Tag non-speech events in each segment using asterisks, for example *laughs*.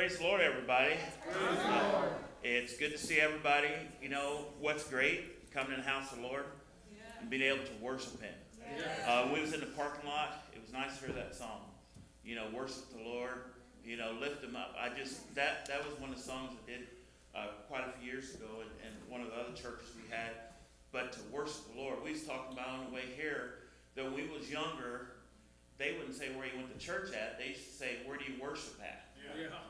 praise the Lord, everybody. Uh, it's good to see everybody. You know what's great? Coming in the house of the Lord and being able to worship Him. Uh, we was in the parking lot. It was nice to hear that song. You know, worship the Lord. You know, lift Him up. I just that that was one of the songs I did uh, quite a few years ago, and, and one of the other churches we had. But to worship the Lord, we was talking about on the way here that when we was younger, they wouldn't say where you went to church at. They used to say, where do you worship at?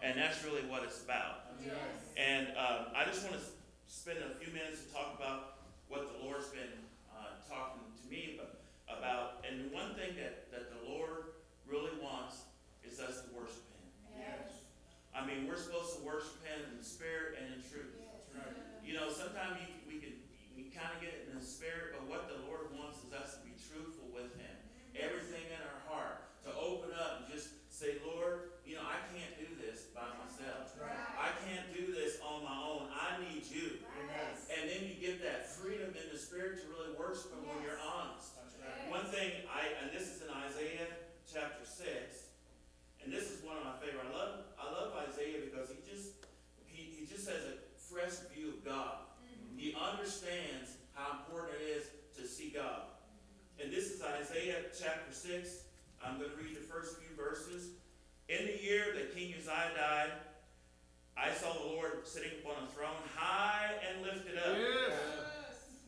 And that's really what it's about. Yes. And um, I just want to spend a few minutes to talk about what the Lord's been uh, talking to me about. And one thing that, that the Lord really wants is us to worship Him. Yes. I mean, we're supposed to worship Him in spirit and in truth. Yes. Right? You know, sometimes you, we can we kind of get it in the spirit, but what the Lord wants is us to be truthful with Him. Everything in our heart to open up and just say, Lord, you know, I can't do this by myself. I can't do this on my own. I need you. Yes. And then you get that freedom in the spirit to really worship Him when you're honest. That's right. One thing I and this is in Isaiah chapter six, and this is one of my favorite. I love I love Isaiah because he just he, he just has a fresh view of God. Mm-hmm. He understands how important it is to see God. And this is Isaiah chapter six. I'm going to read the first few verses. In the year that King Uzziah died, I saw the Lord sitting upon a throne, high and lifted up. Yes.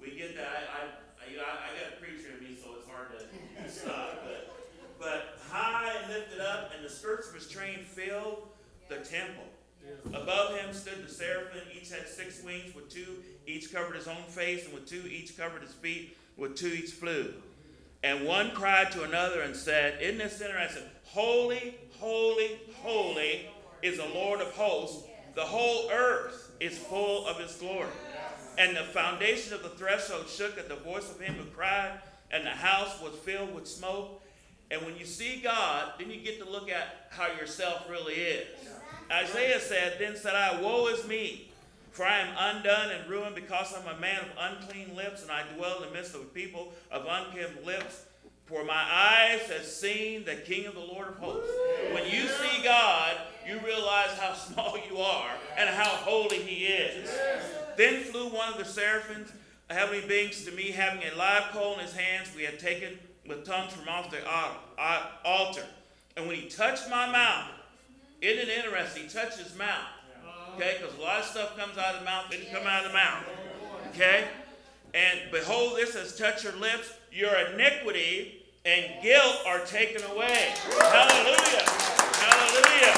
We get that. I, I, you know, I, I got a preacher in me, so it's hard to stop. But, but high and lifted up, and the skirts of his train filled the temple. Above him stood the seraphim. Each had six wings. With two, each covered his own face, and with two, each covered his feet. With two, each flew. And one cried to another and said, Isn't this interesting? Holy, holy, holy is the Lord of hosts. The whole earth is full of his glory. And the foundation of the threshold shook at the voice of him who cried, and the house was filled with smoke. And when you see God, then you get to look at how yourself really is. Isaiah said, Then said I, Woe is me, for I am undone and ruined because I'm a man of unclean lips, and I dwell in the midst of a people of unclean lips. For my eyes have seen the King of the Lord of hosts. When you see God, you realize how *laughs* small you are and how holy He is. Then flew one of the seraphims, heavenly beings, to me, having a live coal in his hands. We had taken with tongues from off the al- al- altar. And when he touched my mouth, isn't it interesting? He touched his mouth. Okay, because a lot of stuff comes out of the mouth, didn't come out of the mouth. Okay? And behold, this has touched your lips. Your iniquity and guilt are taken away. Hallelujah. Hallelujah.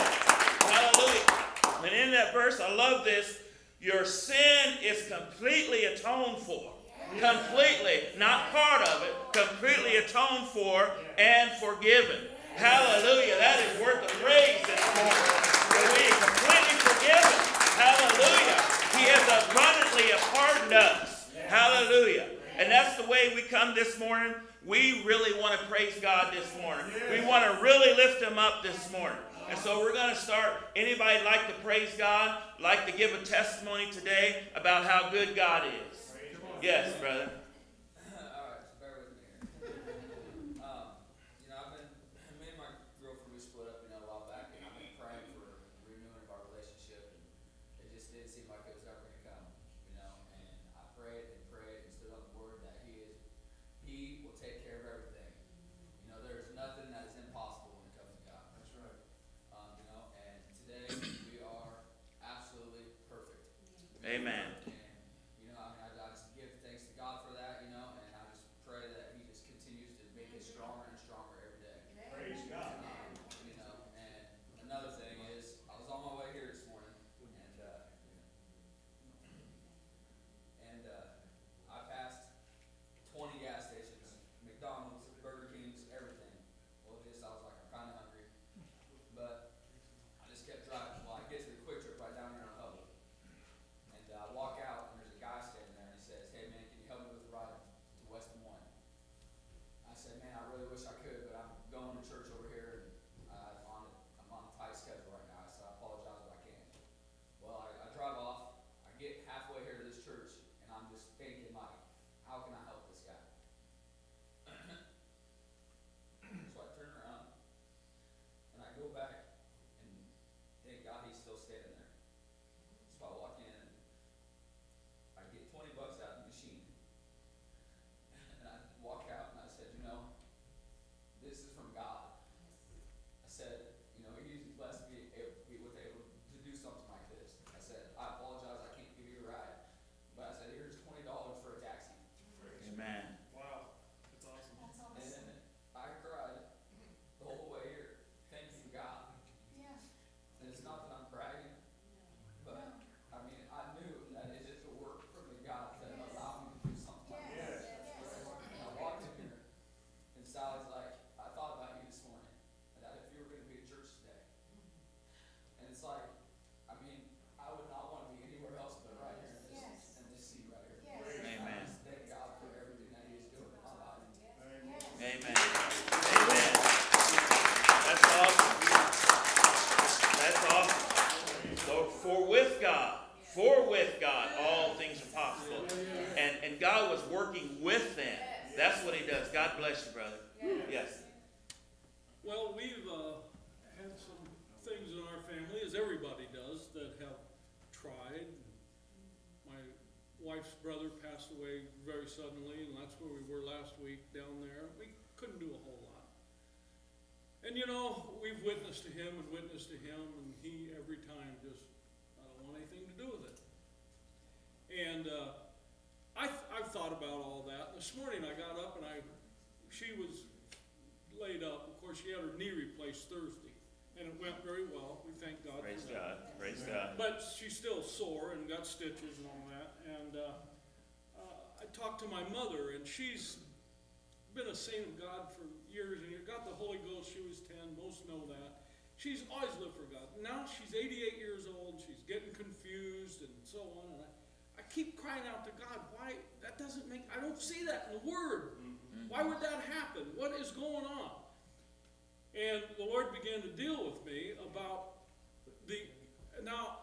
Hallelujah. And in that verse, I love this. Your sin is completely atoned for. Completely, not part of it, completely atoned for and forgiven. Hallelujah. That is worth the praise this morning. We are completely forgiven. Hallelujah. He has abundantly pardoned us. Hallelujah. And that's the way we come this morning. We really want to praise God this morning. We want to really lift Him up this morning. And so we're going to start. Anybody like to praise God? Like to give a testimony today about how good God is? Yes, brother. All right, so bear with me here. Um, you know, I've been, me and my girlfriend, we split up, you know, a while back, and I've been praying for renewing of our relationship, and it just didn't seem like it was ever gonna come, you know, and I prayed and prayed and stood on the word that he is, he will take care of everything. You know, there's nothing that is impossible when it comes to God. That's right. Um, you know, and today we are absolutely perfect. Amen. God bless you, brother. Yes. Well, we've uh, had some things in our family, as everybody does, that have tried. My wife's brother passed away very suddenly, and that's where we were last week down there. We couldn't do a whole lot. And you know, we've witnessed to him and witnessed to him, and he every time just, I don't want anything to do with it. And uh, I, I've thought about all that. This morning I got up and I, she was laid up. Of course, she had her knee replaced Thursday, and it went very well. We thank God. for Praise that. God. Praise God. But she's still sore and got stitches and all that. And uh, uh, I talked to my mother, and she's been a saint of God for years and years. Got the Holy Ghost. She was ten. Most know that. She's always lived for God. Now she's 88 years old. She's getting confused and so on. And I, I keep crying out to God, why? That doesn't make. I don't see that in the Word. Why would that happen? What is going on? And the Lord began to deal with me about the. Now,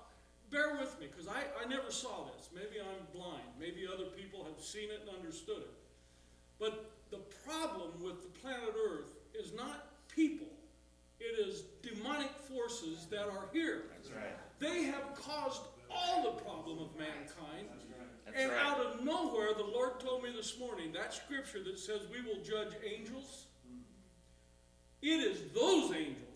bear with me, because I, I never saw this. Maybe I'm blind. Maybe other people have seen it and understood it. But the problem with the planet Earth is not people, it is demonic forces that are here. That's right. They have caused all the problem of mankind. That's And right. out of nowhere, the Lord told me this morning, that scripture that says we will judge angels, it is those angels.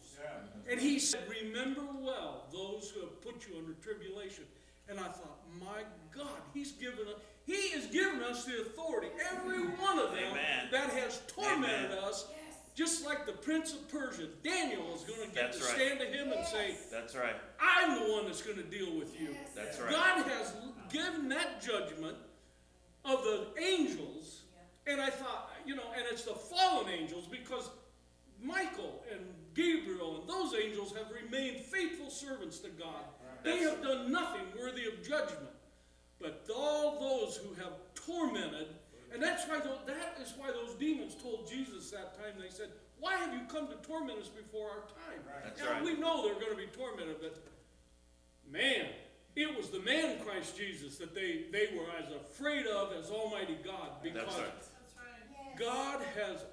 And he said, remember well those who have put you under tribulation. And I thought, my God, he's given us, he has given us the authority, every one of them Amen. that has tormented Amen. us, just like the prince of Persia. Daniel is going to get That's to right. stand to him and say, That's right. I'm the one that's going to deal with you. That's right. God has given that judgment of the angels, and I thought, you know, and it's the fallen angels because Michael and Gabriel and those angels have remained faithful servants to God. They That's- have done nothing worthy of judgment. But all those who have tormented, and that's why tho- that is why those demons told Jesus that time. They said, "Why have you come to torment us before our time?" That's now right. we know they're going to be tormented, but man, it was the man Christ Jesus that they they were as afraid of as Almighty God because That's right. God has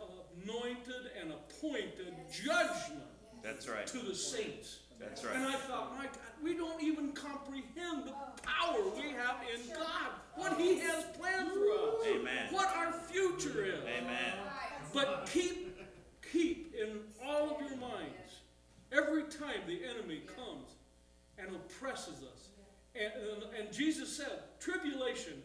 anointed and appointed judgment That's right. to the saints. That's right. And. I thought, my God, we don't even comprehend the power we have in God, what He has planned for us, Amen. what our future is. Amen. But keep, keep in all of your minds, every time the enemy comes and oppresses us, and, and, and Jesus said, tribulation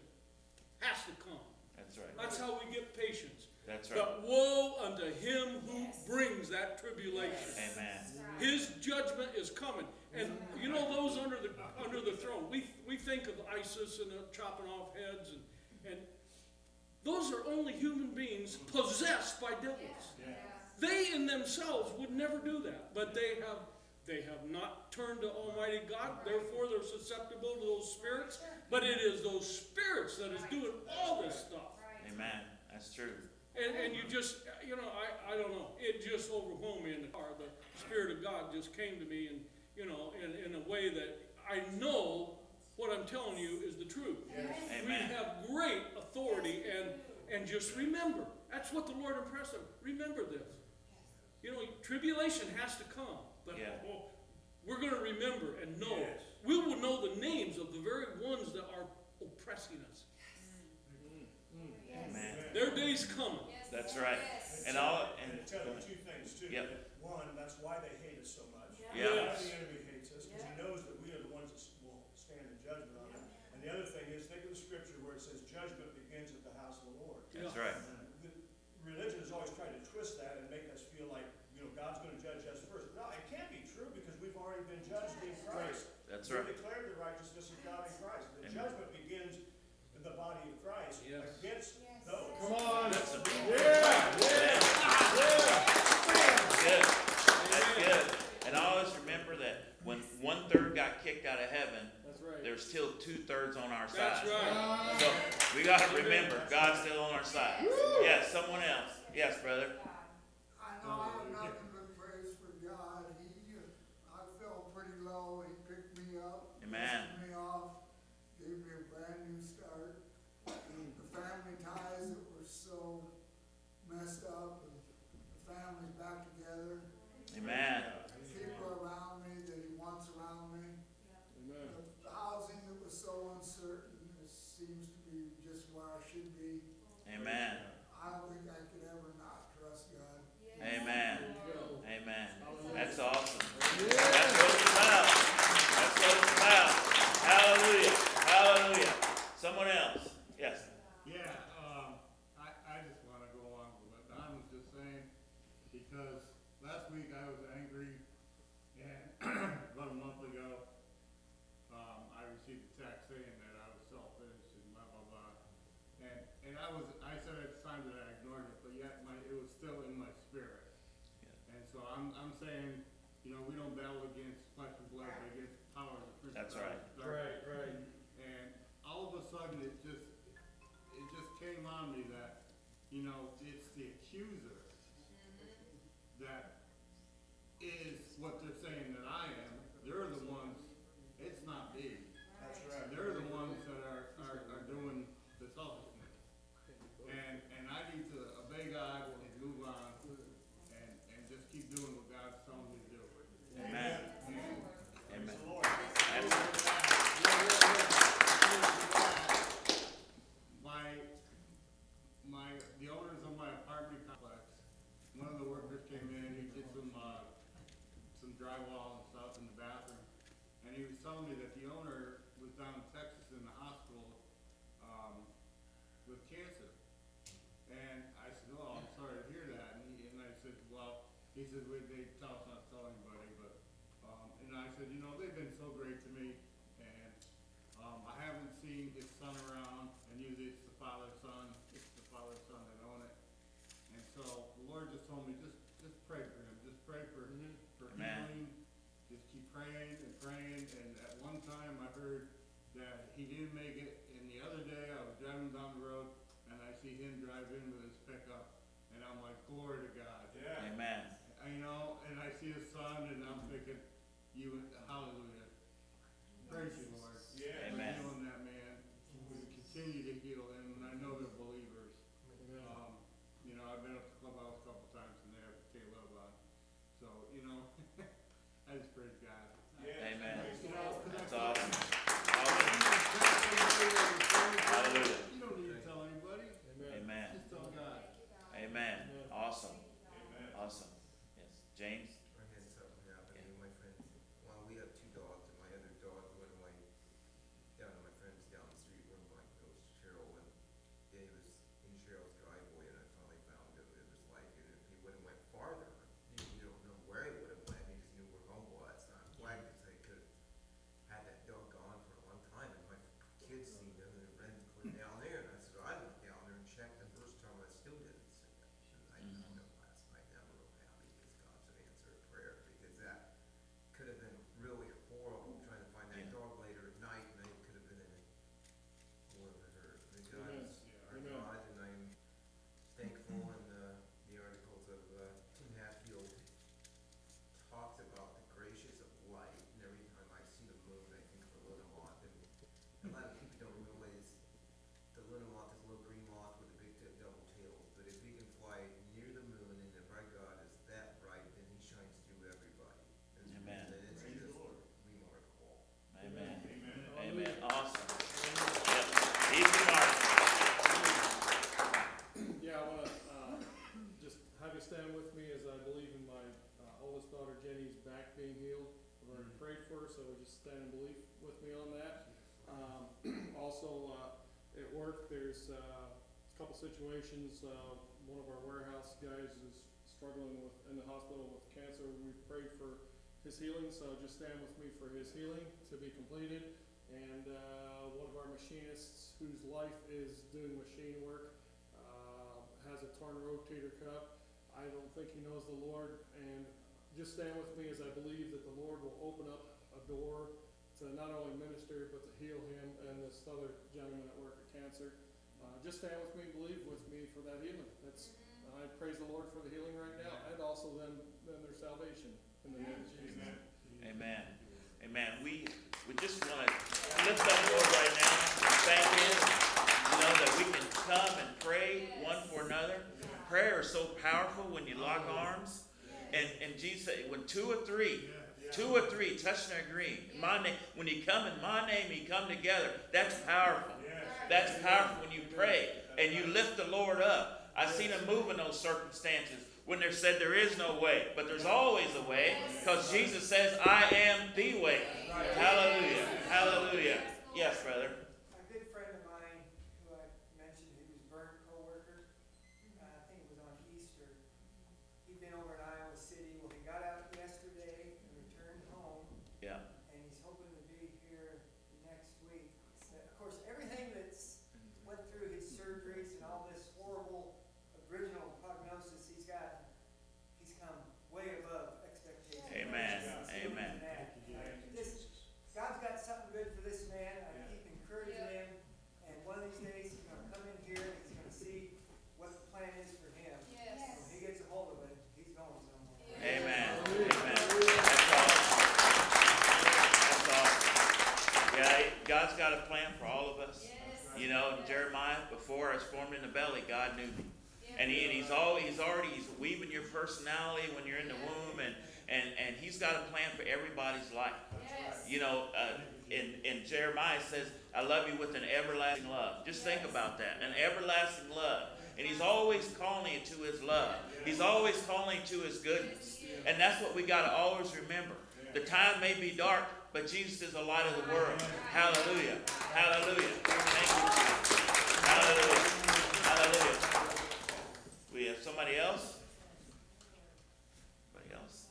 has to come. That's right. That's how we get patience. That's right. But woe unto him who brings that tribulation. Amen. His judgment is coming. And you know those under the under the throne. We we think of ISIS and uh, chopping off heads and and those are only human beings possessed by devils. They in themselves would never do that, but they have they have not turned to Almighty God. Therefore, they're susceptible to those spirits. But it is those spirits that is doing all this stuff. Amen. That's true. And, and you just, you know, I, I don't know, it just overwhelmed me in the car. The Spirit of God just came to me and, you know, in, in a way that I know what I'm telling you is the truth. We Amen. have great authority and, and just remember, that's what the Lord impressed on. Remember this. You know, tribulation has to come, but Yeah. oh, oh we're going to remember and know. Yes. We will know the names of the very ones that are oppressing us. Mm-hmm. Mm-hmm. Amen. Their day's coming. That's right. And all and And tell you two things too. Yep. One, that's why they hate us so much. Yeah. Why Yes. the enemy hates us, because he knows kicked out of heaven, right. there's still two thirds on our That's side. Right. So we got to remember, God's still on our side. Woo. Yes, someone else. Yes, brother. I know I have nothing but praise for God. He, uh, I felt pretty low. He picked me up, Amen. me off, gave me a brand new start. The family ties that were so messed up, the family's back together. Amen. I'm, I'm saying, you know, we don't battle against flesh and blood, but against powers and That's right. principalities. Right, right. And all of a sudden, it just, it just came on me that, you know, it's the accuser that is what they're saying that I am. They're the ones, it's not me. That's right. They're the ones that are, are, are doing the selfishness. And, and I need to obey God and move on and, and just keep doing what God's telling me to do. Amen. And Praise Amen. the Lord. That's, My, my, the owners of my apartment complex, one of the workers came in, he did some, uh, some drywall and stuff in the bathroom. And he was telling me that the owner was down in Texas in the hospital, um, with cancer. And I said, oh, I'm sorry to hear that. And he, and I said, well, he said, "Wait, they tell us not to tell anybody, but, um, and I said, you know, they've been so great to me. And, um, I haven't seen his son around, and usually it's the father, son, it's the father, son that own it. And so the Lord just told me, just, just pray for him, just pray for, for Amen. healing. Just keep praying and praying, and at one time I heard that he didn't make it, and the other day I was driving down the road, and I see him drive in with his pickup, and I'm like, glory to God. Yeah. amen. I- You know, and I see his son, and I'm thinking, you, hallelujah. Praise you, Lord. Yeah. Amen. For healing that man, we continue to heal him, and I know they're believers. Um, you know, I've been up to Clubhouse a couple times, and they have Caleb on, so, you know, I just praise God. Yeah. Amen. Praise the You know, Lord. 'cause I That's feel- awesome. Awesome. Hallelujah. You don't need to tell anybody, Amen. just tell God. Amen. Awesome. Amen. Awesome. Yes. James? I had something happen to me and my friends. Well, we have two dogs, and my other dog went away down to my friend's down the street. One of mine goes to Cheryl, and yeah, he was in Cheryl's driveway, and I finally found out it was like, and if he would've went farther, you you don't know where he would've went, he just knew where home was. And I'm glad, because I could've had that dog gone for a long time, and my kids seen him, and their friends put him down there, and I said, I went down there and checked the first time, I still didn't see him. And I found him last night, and I'm real happy, because God's an answer to prayer, because that could have been really horrible, trying to find that Yeah. dog later at night, and I could have been in more of a hurt. But God Amen. is our Amen. God, and I'm thankful, and, uh, the articles of, uh, Tim Hatfield talks about the gracious of light, and every time I see the moon, I think of the luna moth, and a lot of people don't realize the luna moth is a little green moth with a big tip double tails, but if he can fly near the moon and if our God is that bright, then he shines through everybody. It's- Amen. and It's Praise the just Lord. remarkable. Amen. Amen. Amen. Awesome. Yep. Easy mark. Yeah, I wanna, uh, just have you stand with me as I believe in my, uh, oldest daughter Jenny's back being healed. I've already prayed for her, so just stand in belief with me on that. Um, *clears throat* also, uh, at work, there's, uh, a couple situations, uh, one of our warehouse guys is struggling with, in the hospital with cancer. We prayed for his healing, so just stand with me for his healing to be completed. And, uh, one of our machinists whose life is doing machine work, uh, has a torn rotator cuff. I don't think he knows the Lord, and just stand with me as I believe that the Lord will open up a door to not only minister, but to heal him and this other gentleman at work with cancer. Uh, just stand with me, believe with me for that healing. That's, I praise the Lord for the healing right now, and also then, then their salvation in the name of Jesus. Amen. Amen. Amen. We, we just want to lift up Lord right now and thank Him. You know, that we can come and pray one for another. Prayer is so powerful when you lock arms. And, and Jesus said, when two or three, two or three touch and agree, in my name, when you come in my name, you come together. That's powerful. That's powerful when you pray and you lift the Lord up. I've seen him move in those circumstances when they said there is no way, but there's always a way because Jesus says, I am the way. Hallelujah. Hallelujah. Yes, brother. A good friend of mine, who I mentioned, he was burnt coworker, uh, I think it was on Easter. He'd been over in Iowa City, well, he got out yesterday and returned home, Yeah. and he's hoping to be here next week. So, Of course, everything that's went through his surgeries and all this horrible original prognosis he's got, he's come way above expectations. Amen. He's Amen. doing that. This, God's got something good for this man, I keep encouraging him, and one of these days, he's gonna come in here, and he's gonna see what the plan is for him. When he gets a hold of it, he's going somewhere. Amen. Amen. That's awesome. That's awesome. Yeah, God's got a plan for all of us. You know, Jeremiah, before I was formed in the belly, God knew me. And, he, and he's always he's already he's weaving your personality when you're in the womb and, and, and he's got a plan for everybody's life. You know, uh, in, in Jeremiah says, I love you with an everlasting love. Just think about that. An everlasting love. And he's always calling you to his love. He's always calling to his goodness. And that's what we got to always remember. The time may be dark, but Jesus is the light of the world. Hallelujah. Hallelujah. Thank you, Hallelujah. Hallelujah. We have somebody else? Somebody else?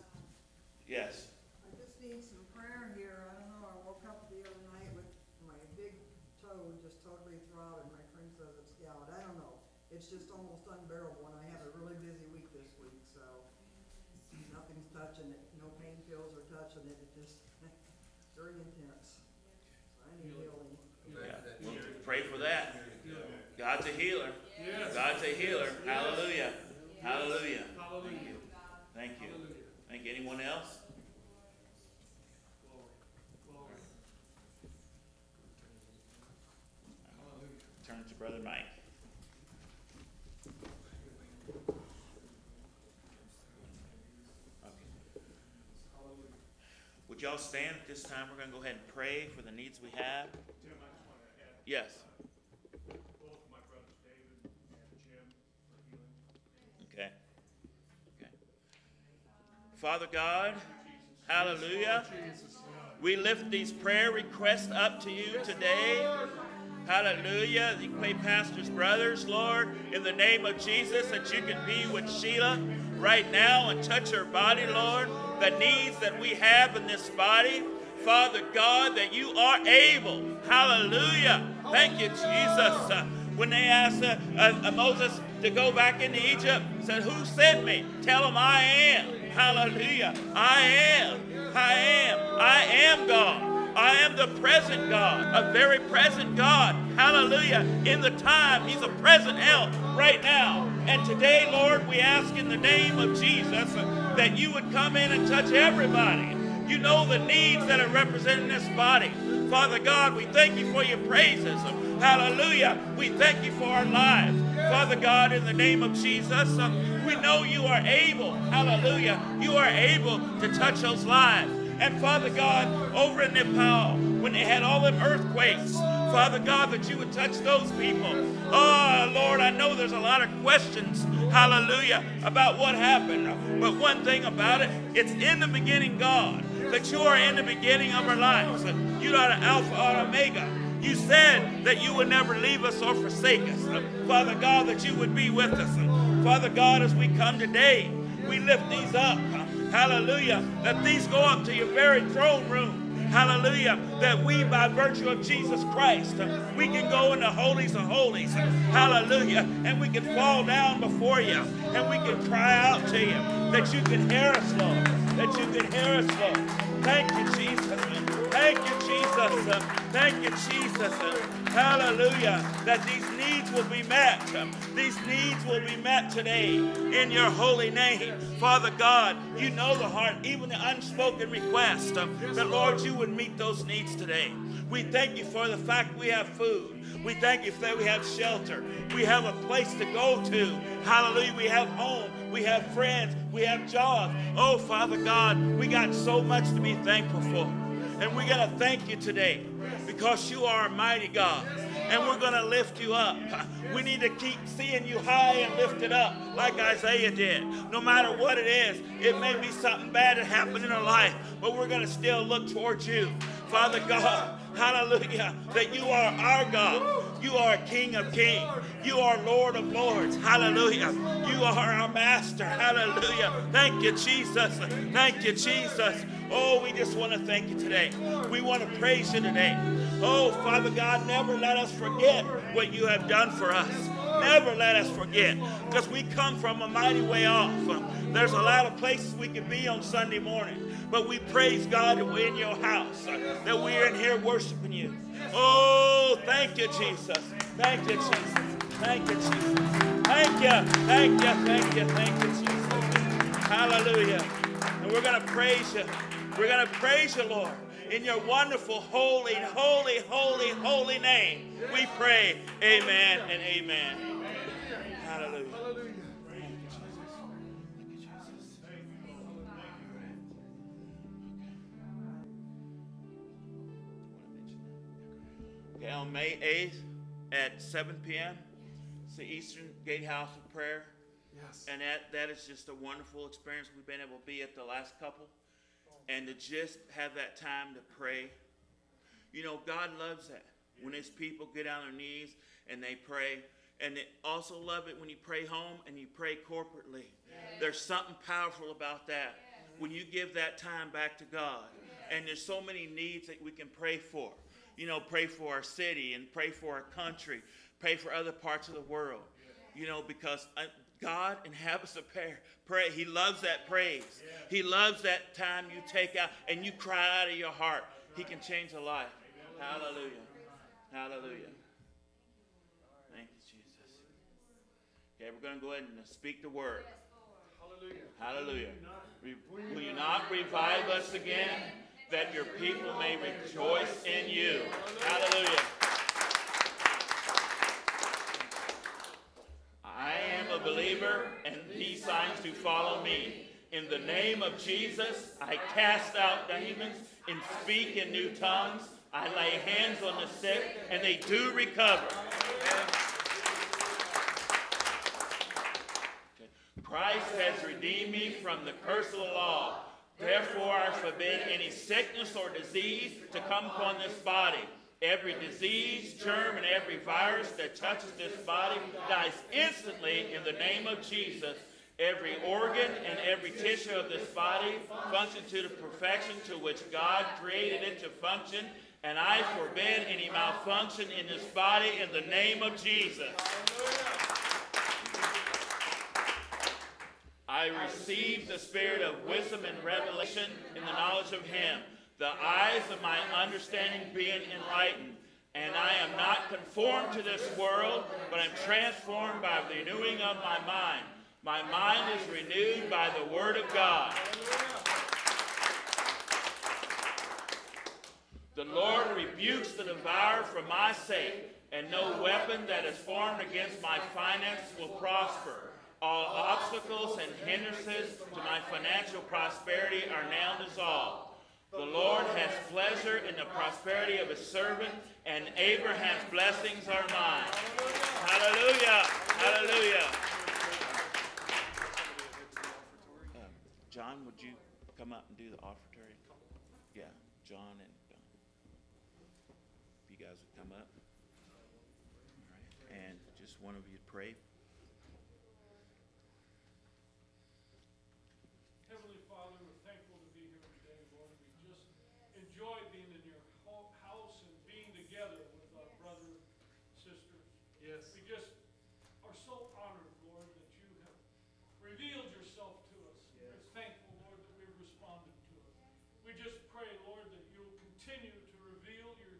Yes. I just need some prayer here. I don't know, I woke up the other night with my big toe just totally throbbing. My friend says it's gout. I don't know. It's just almost unbearable and I have a really busy week this week, so nothing's touching it. No pain pills are touching it. It just, *laughs* very intense. So I need healing. Yeah. We'll pray for that. God's a healer. God's a healer. Hallelujah. Hallelujah. Thank you. Thank you. Thank you. Anyone else? Turn to Brother Mike. Would y'all stand at this time? We're going to go ahead and pray for the needs we have. Yes. both my brothers, David and Jim, for healing. Okay. Okay. Father God, hallelujah. We lift these prayer requests up to you today. Hallelujah. You pray, pastors, brothers, Lord, in the name of Jesus, that you can be with Sheila right now and touch her body, Lord. The needs that we have in this body. Father God, that you are able. Hallelujah. Thank you, Jesus. Uh, when they asked uh, uh, Moses to go back into Egypt, said, Who sent me? Tell them I am. Hallelujah. I am. I am. I am God. I am the present God, a very present God. Hallelujah. In the time, He's a present help right now. And today, Lord, we ask in the name of Jesus that you would come in and touch everybody. You know the needs that are represented in this body. Father God, we thank you for your praises. Hallelujah. We thank you for our lives. Father God, in the name of Jesus, um, we know you are able. Hallelujah. You are able to touch those lives. And Father God, over in Nepal, when they had all them earthquakes, Father God, that you would touch those people. Oh, Lord, I know there's a lot of questions, hallelujah, about what happened. But one thing about it, it's in the beginning, God, that you are in the beginning of our lives. You are the Alpha or Omega. You said that you would never leave us or forsake us. Father God, that you would be with us. Father God, as we come today, we lift these up. Hallelujah. That these go up to your very throne room. Hallelujah. That we, by virtue of Jesus Christ, we can go into holies of holies. Hallelujah. And we can fall down before you. And we can cry out to you. That you can hear us, Lord. That you can hear us, Lord. Thank you, Jesus. Thank you, Jesus. Thank you, Jesus. Hallelujah. That these needs will be met. These needs will be met today in your holy name. Father God, you know the heart, even the unspoken request, that Lord, you would meet those needs today. We thank you for the fact we have food. We thank you for that we have shelter. We have a place to go to. Hallelujah. We have home. We have friends. We have jobs. Oh, Father God, we got so much to be thankful for. And we got to thank you today because you are a mighty God. And we're going to lift you up. *laughs* We need to keep seeing you high and lifted up like Isaiah did. No matter what it is, it may be something bad that happened in our life, but we're going to still look towards you. Father God, hallelujah, that you are our God. You are King of kings. You are Lord of lords. Hallelujah. You are our master. Hallelujah. Thank you, Jesus. Thank you, Jesus. Oh, we just want to thank you today. We want to praise you today. Oh, Father God, never let us forget what you have done for us. Never let us forget because we come from a mighty way off. There's a lot of places we could be on Sunday morning, but we praise God that we're in your house, uh, that we're in here worshiping you. Oh, thank you, Jesus. Thank you, Jesus. Thank you, Jesus. Thank you, thank you, thank you, thank you, Jesus. Hallelujah. And we're going to praise you. We're going to praise you, Lord. In your wonderful, holy, holy, holy, holy name, we pray. Amen and amen. Hallelujah. Okay, on May 8th at 7 p.m., it's the Eastern Gatehouse of Prayer. Yes. And that, that is just a wonderful experience. We've been able to be at the last couple and to just have that time to pray. You know, God loves that when his people get on their knees and they pray. And they also love it when you pray home and you pray corporately. There's something powerful about that when you give that time back to God. And there's so many needs that we can pray for. You know, pray for our city and pray for our country, pray for other parts of the world. You know, because uh, God inhabits a prayer. Pray. He loves that praise. He loves that time you take out and you cry out of your heart. He can change a life. Hallelujah. Hallelujah. Thank you, Jesus. Okay, we're going to go ahead and speak the word. Hallelujah. Hallelujah. Will you not revive us again that your people may rejoice in you? Hallelujah. I am a believer, and these signs do follow me. In the name of Jesus, I cast out demons and speak in new tongues. I lay hands on the sick, and they do recover. Christ has redeemed me from the curse of the law. Therefore, I forbid any sickness or disease to come upon this body. Every disease, germ, and every virus that touches this body dies instantly in the name of Jesus. Every organ and every tissue of this body functions to the perfection to which God created it to function, and I forbid any malfunction in this body in the name of Jesus. I receive the spirit of wisdom and revelation in the knowledge of Him, the eyes of my understanding being enlightened. And I am not conformed to this world, but I am transformed by the renewing of my mind. My mind is renewed by the Word of God. The Lord rebukes the devourer for my sake, and no weapon that is formed against my finances will prosper. All obstacles and hindrances to my financial prosperity are now dissolved. The Lord has pleasure in the prosperity of his servant, and Abraham's blessings are mine. Hallelujah! Hallelujah! Um, John, would you come up and do the offertory? Yeah, John and Don. If you guys would come up. All right, and just one of you pray. Heavenly Father, we're thankful to be here today, Lord. We just enjoy being in your ho- house and being together with our brother, sisters. Yes. We just are so honored, Lord, that you have revealed yourself to us. We're thankful, Lord, that we've responded to it. We just pray, Lord, that you'll continue to reveal your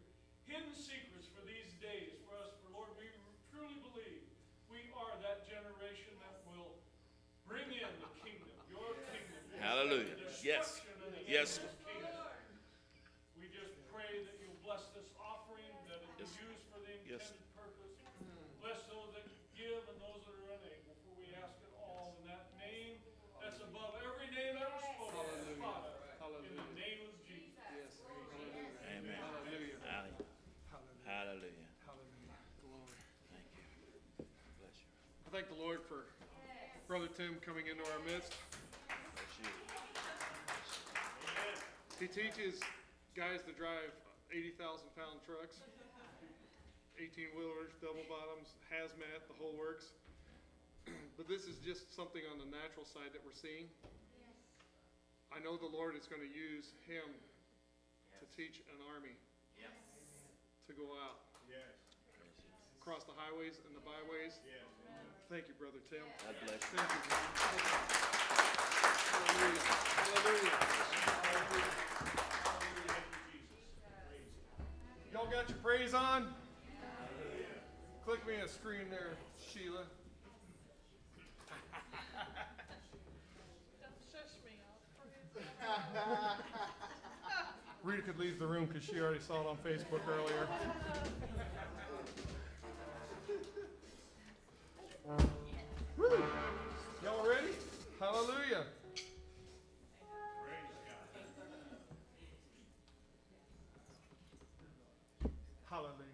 hidden secrets for these days for us. For Lord, we truly believe we are that generation that will bring in the kingdom, your kingdom. Hallelujah. the Yes. destruction of the Yes. enemy's kingdom. We just pray that you'll bless this offering, that it Yes. Be used for the intended purpose. Bless those that give and those that are unable, for we ask it all in that name that's above every name that was spoken. Hallelujah. Father, in Hallelujah. the name of Jesus. Yes. Hallelujah. Amen. Hallelujah. Hallelujah. Hallelujah. Hallelujah. Hallelujah. Glory. Thank you. Bless you. I thank the Lord for Brother Tim coming into our midst. Bless you. He teaches guys to drive eighty thousand pound trucks, eighteen wheelers, double bottoms, hazmat, the whole works. *clears throat* But this is just something on the natural side that we're seeing. I know the Lord is gonna use him to teach an army Yes. to go out Yes, across the highways and the byways. yes. Thank you, Brother Tim. God bless you. Thank you. Hallelujah. Hallelujah. Hallelujah. Thank you, Jesus. Praise you. Y'all got your praise on? Click me a screen there, Sheila. Don't shush me. Rita could leave the room because she already saw it on Facebook earlier. *laughs* Woo. Y'all ready? Hallelujah. Hallelujah.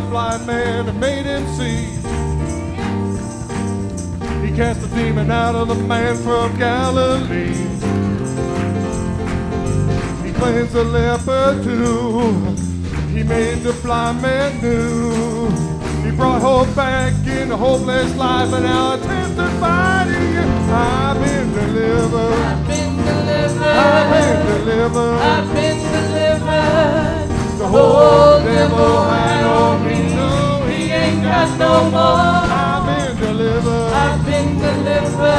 the blind man and made him see. He cast the demon out of the man from Galilee. He cleansed the leper too. He made the blind man new. He brought hope back in the hopeless life and now our tempted body. I've been delivered. I've been delivered. I've been delivered. I've been delivered. The whole devil had on got no more. I've been delivered. I've been delivered.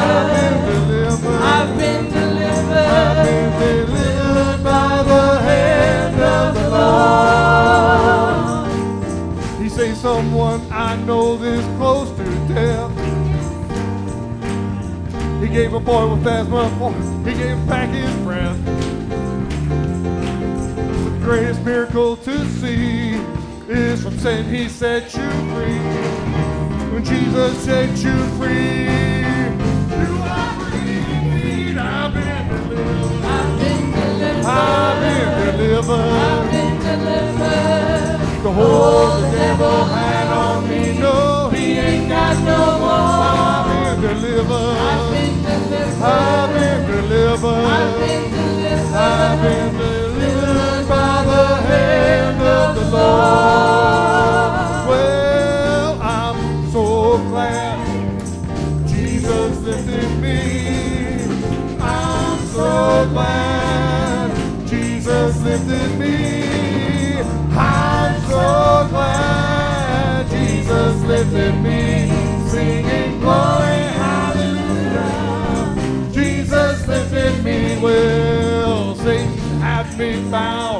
I've been delivered. I've been delivered by the hand of the Lord. He say, someone I know this close to death. He gave a boy with asthma. He gave back his breath. The greatest miracle to see is from sin he set you free. When Jesus set you free, you are free indeed. I've been delivered. I've been delivered. I've been delivered. I've been delivered. The whole oh, the devil had on me, no, he ain't got no more. I've been delivered. I've been delivered. I've been delivered. I've been delivered. I've been delivered Lord. Well, I'm so glad Jesus lifted me. I'm so glad Jesus lifted me. I'm so glad Jesus lifted me. Singing glory, hallelujah. Jesus lifted me. Well, Satan had me bound,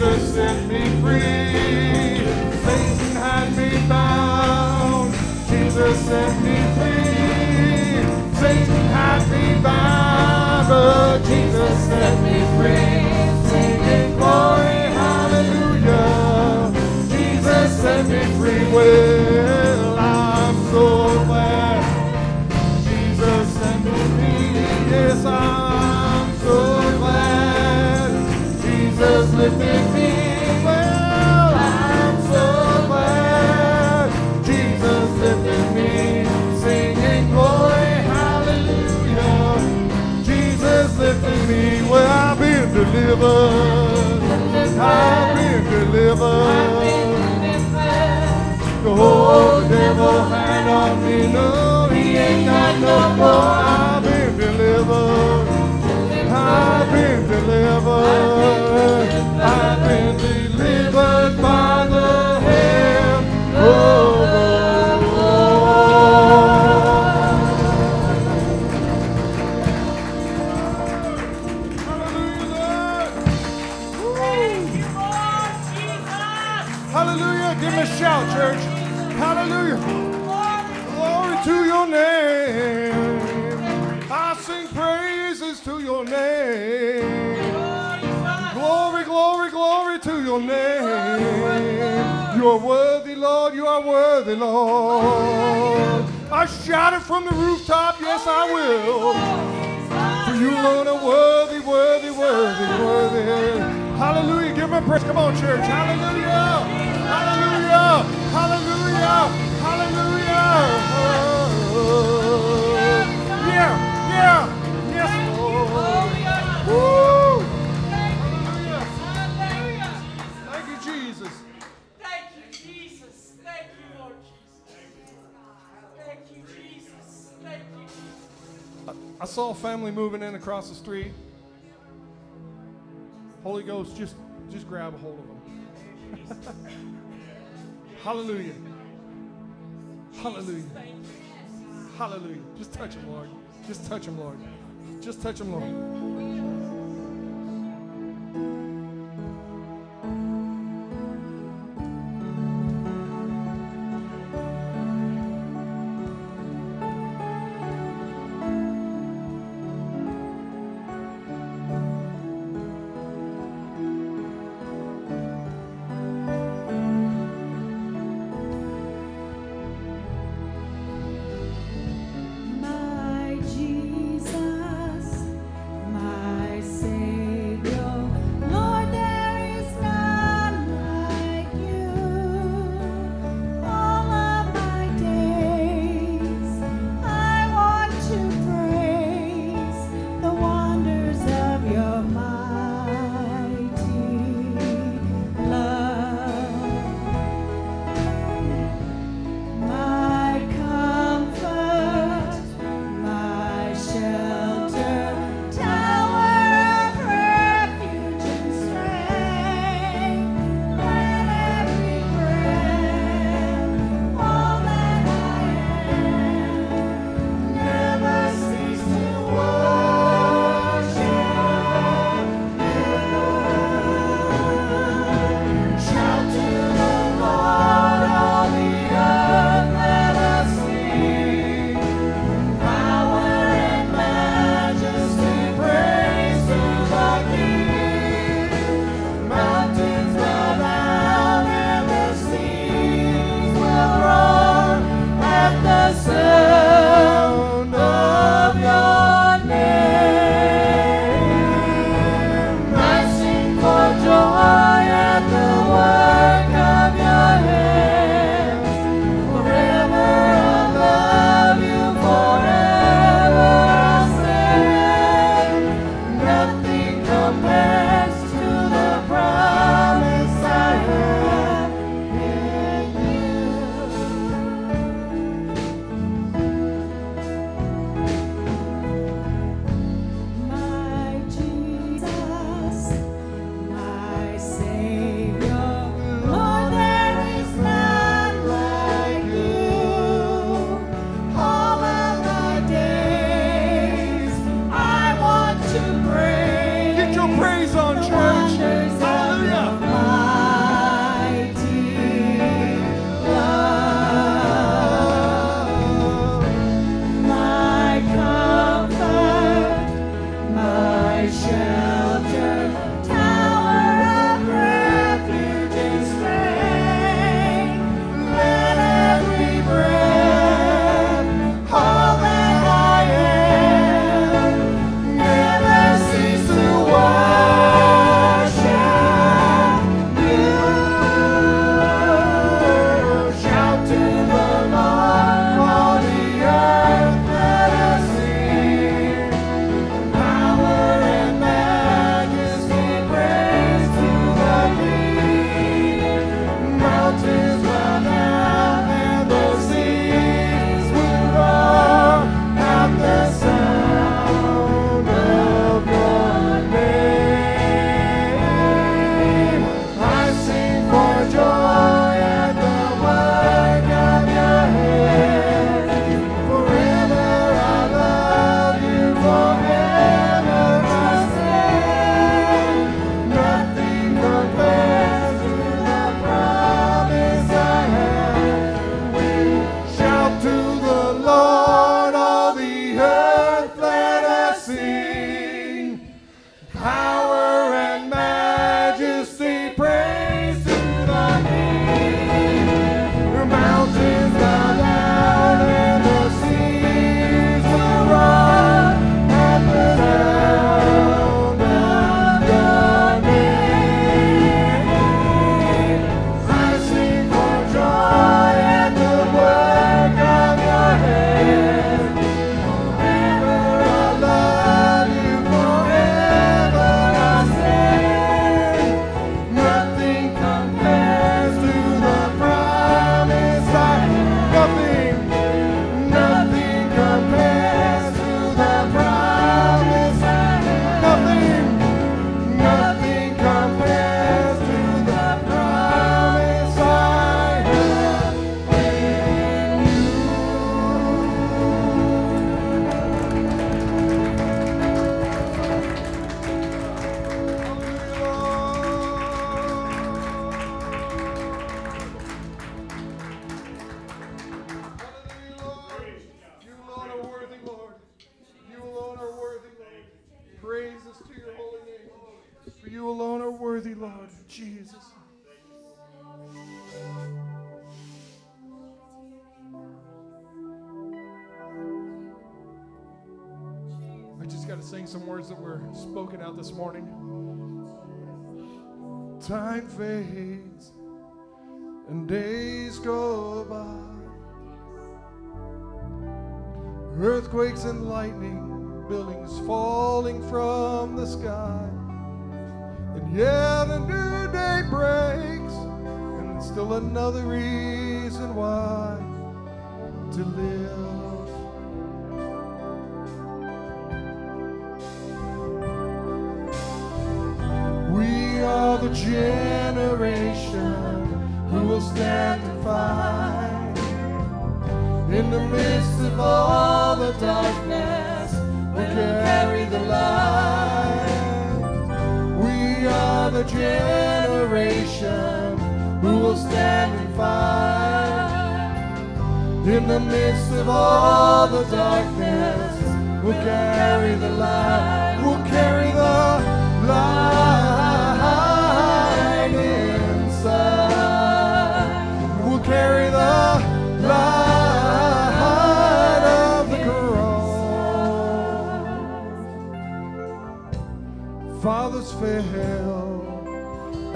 Jesus set me free. Satan had me bound, Jesus set me free. Satan had me bound, but Jesus set me free. Singing glory, hallelujah. Jesus set me free. Well, I'm so glad. Jesus set me free. Yes, I'm delivered. The devil had on me, no, he ain't got no more. Delivered. I've been delivered by the hand of the Lord. Hallelujah, Hallelujah. Give a shout, church. Hallelujah. Glory to your name. I sing praises to your name. Your name. You are worthy, Lord. You are worthy, Lord. I shout it from the rooftop. Yes, I will. For you alone are worthy, worthy, worthy, worthy. Hallelujah. Give him praise. Come on, church. Hallelujah. Hallelujah. Hallelujah. Hallelujah. Yeah. Yeah. Yes, Lord. Woo. I saw a family moving in across the street. Holy Ghost, just just grab a hold of them. *laughs* Hallelujah. Hallelujah. Hallelujah. Just touch them, Lord. Just touch them, Lord. Just touch them, Lord.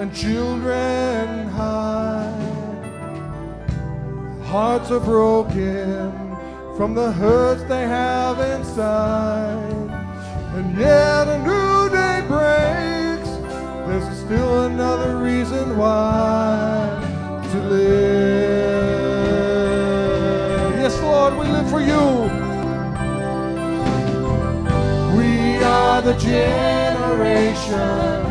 And children hide. Hearts are broken from the hurts they have inside. And yet a new day breaks. There's still another reason why to live. Yes, Lord, we live for you. We are the generation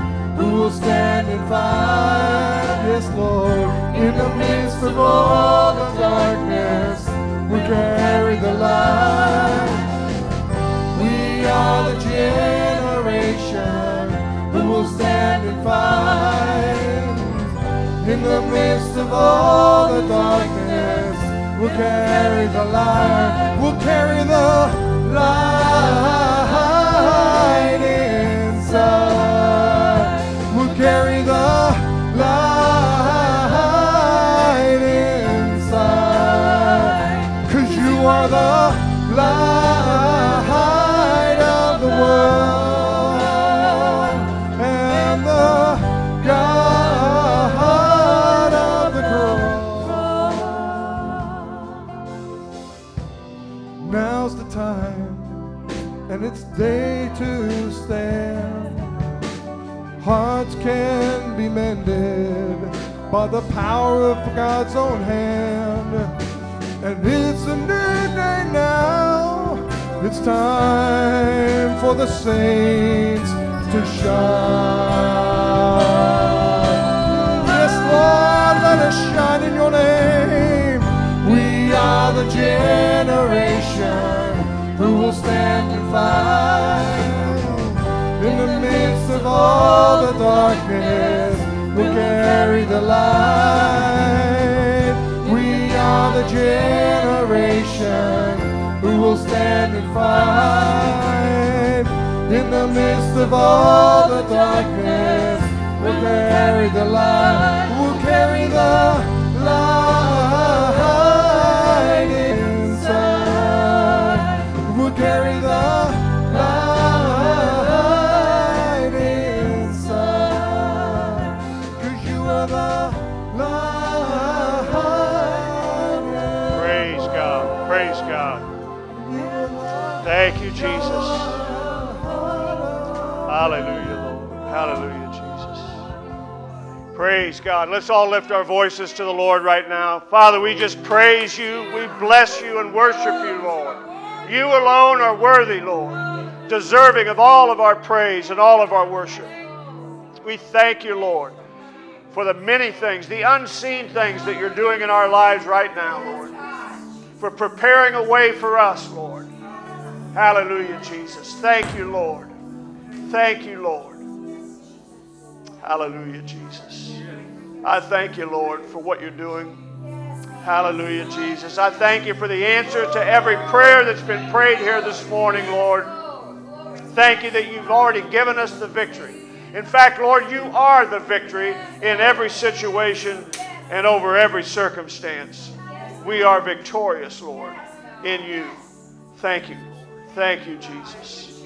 will stand and fight. Yes, Lord, in the midst of all the darkness, we carry the light. We are the generation who will stand and fight. In the midst of all the darkness, we'll carry the light. We'll carry the light inside. Are the light of the world and the God of the cross. Now's the time, and it's day to stand. Hearts can be mended by the power of God's own hand. And it's a new. It's time for the saints to shine. Yes, Lord, let us shine in your name. We are the generation who will stand and fight. In the midst of all the darkness, we'll carry the light. We are the generation who will stand and fight. In the midst of all the darkness, we'll carry the light. We'll carry the light inside. We'll carry the Praise God. Let's all lift our voices to the Lord right now. Father, we just praise you. We bless you and worship you, Lord. You alone are worthy, Lord, deserving of all of our praise and all of our worship. We thank you, Lord, for the many things, the unseen things that you're doing in our lives right now, Lord. For preparing a way for us, Lord. Hallelujah, Jesus. Thank you, Lord. Thank you, Lord. Hallelujah, Jesus. I thank you, Lord, for what you're doing. Hallelujah, Jesus. I thank you for the answer to every prayer that's been prayed here this morning, Lord. Thank you that you've already given us the victory. In fact, Lord, you are the victory in every situation and over every circumstance. We are victorious, Lord, in you. Thank you. Thank you, Jesus.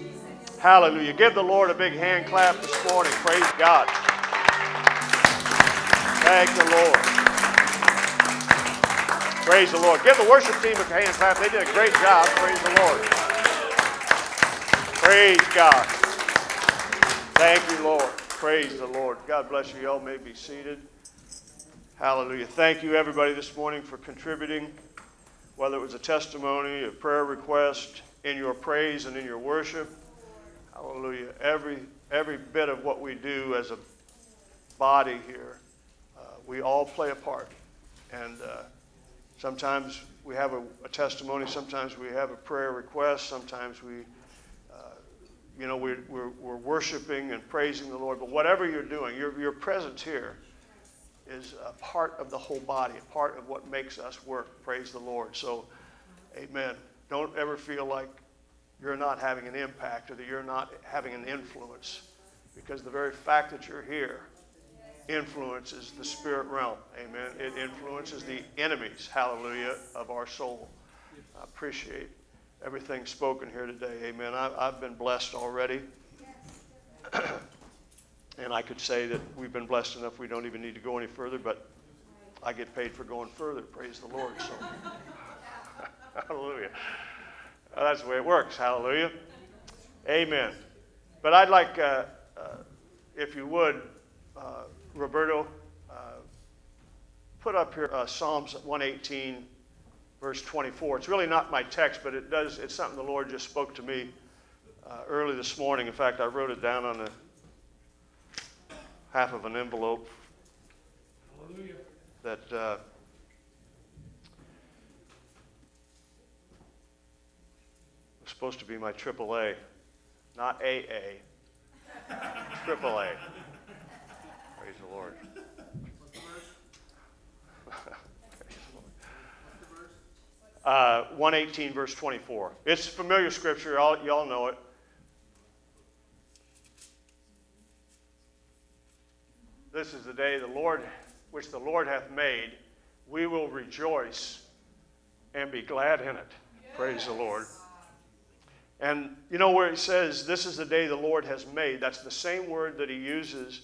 Hallelujah. Give the Lord a big hand clap this morning. Praise God. Thank the Lord. Praise the Lord. Give the worship team a hand clap. They did a great job. Praise the Lord. Praise God. Thank you, Lord. Praise the Lord. God bless you. Y'all may be seated. Hallelujah. Thank you, everybody, this morning for contributing, whether it was a testimony, a prayer request, in your praise and in your worship. Hallelujah. Every, every bit of what we do as a body here, we all play a part. And uh, sometimes we have a, a, testimony, sometimes we have a prayer request, sometimes we, uh, you know, we're, we're, we're, worshiping and praising the Lord. But whatever you're doing, your, your presence here is a part of the whole body, a part of what makes us work. Praise the Lord. So, amen. Don't ever feel like you're not having an impact or that you're not having an influence because the very fact that you're here influences the spirit realm. Amen. It influences the enemies, hallelujah, of our soul. I appreciate everything spoken here today. Amen. I, have been blessed already. *clears throat* and I could say that we've been blessed enough we don't even need to go any further, but I get paid for going further. Praise the Lord. So, *laughs* hallelujah. That's the way it works. Hallelujah. Amen. But I'd like, uh, uh, if you would, uh, Roberto, uh, put up here uh, Psalms 118, verse 24. It's really not my text, but it does. It's something the Lord just spoke to me uh, early this morning. In fact, I wrote it down on the half of an envelope. Hallelujah. That was supposed to be my AAA, not AA, AAA. *laughs* Praise the Lord. Uh, 118 verse 24. It's familiar scripture. Y'all, y'all know it. This is the day the Lord, which the Lord hath made. We will rejoice and be glad in it. Yes. Praise the Lord. And you know where he says, This is the day the Lord has made, that's the same word that he uses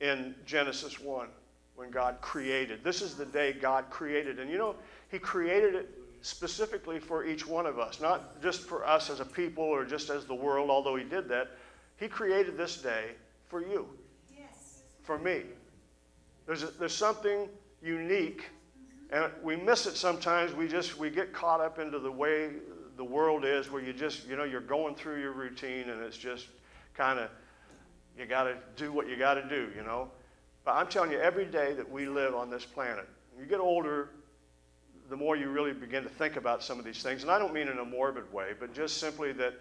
in Genesis 1 when God created. This is the day God created. And you know, he created it specifically for each one of us, not just for us as a people or just as the world, although he did that. He created this day for you, yes. for me. There's, a, there's something unique, and we miss it sometimes. We just we get caught up into the way the world is where you just, you know, you're going through your routine and it's just kind of, you got to do what you got to do, you know. But I'm telling you, every day that we live on this planet, you get older, the more you really begin to think about some of these things. And I don't mean in a morbid way, but just simply that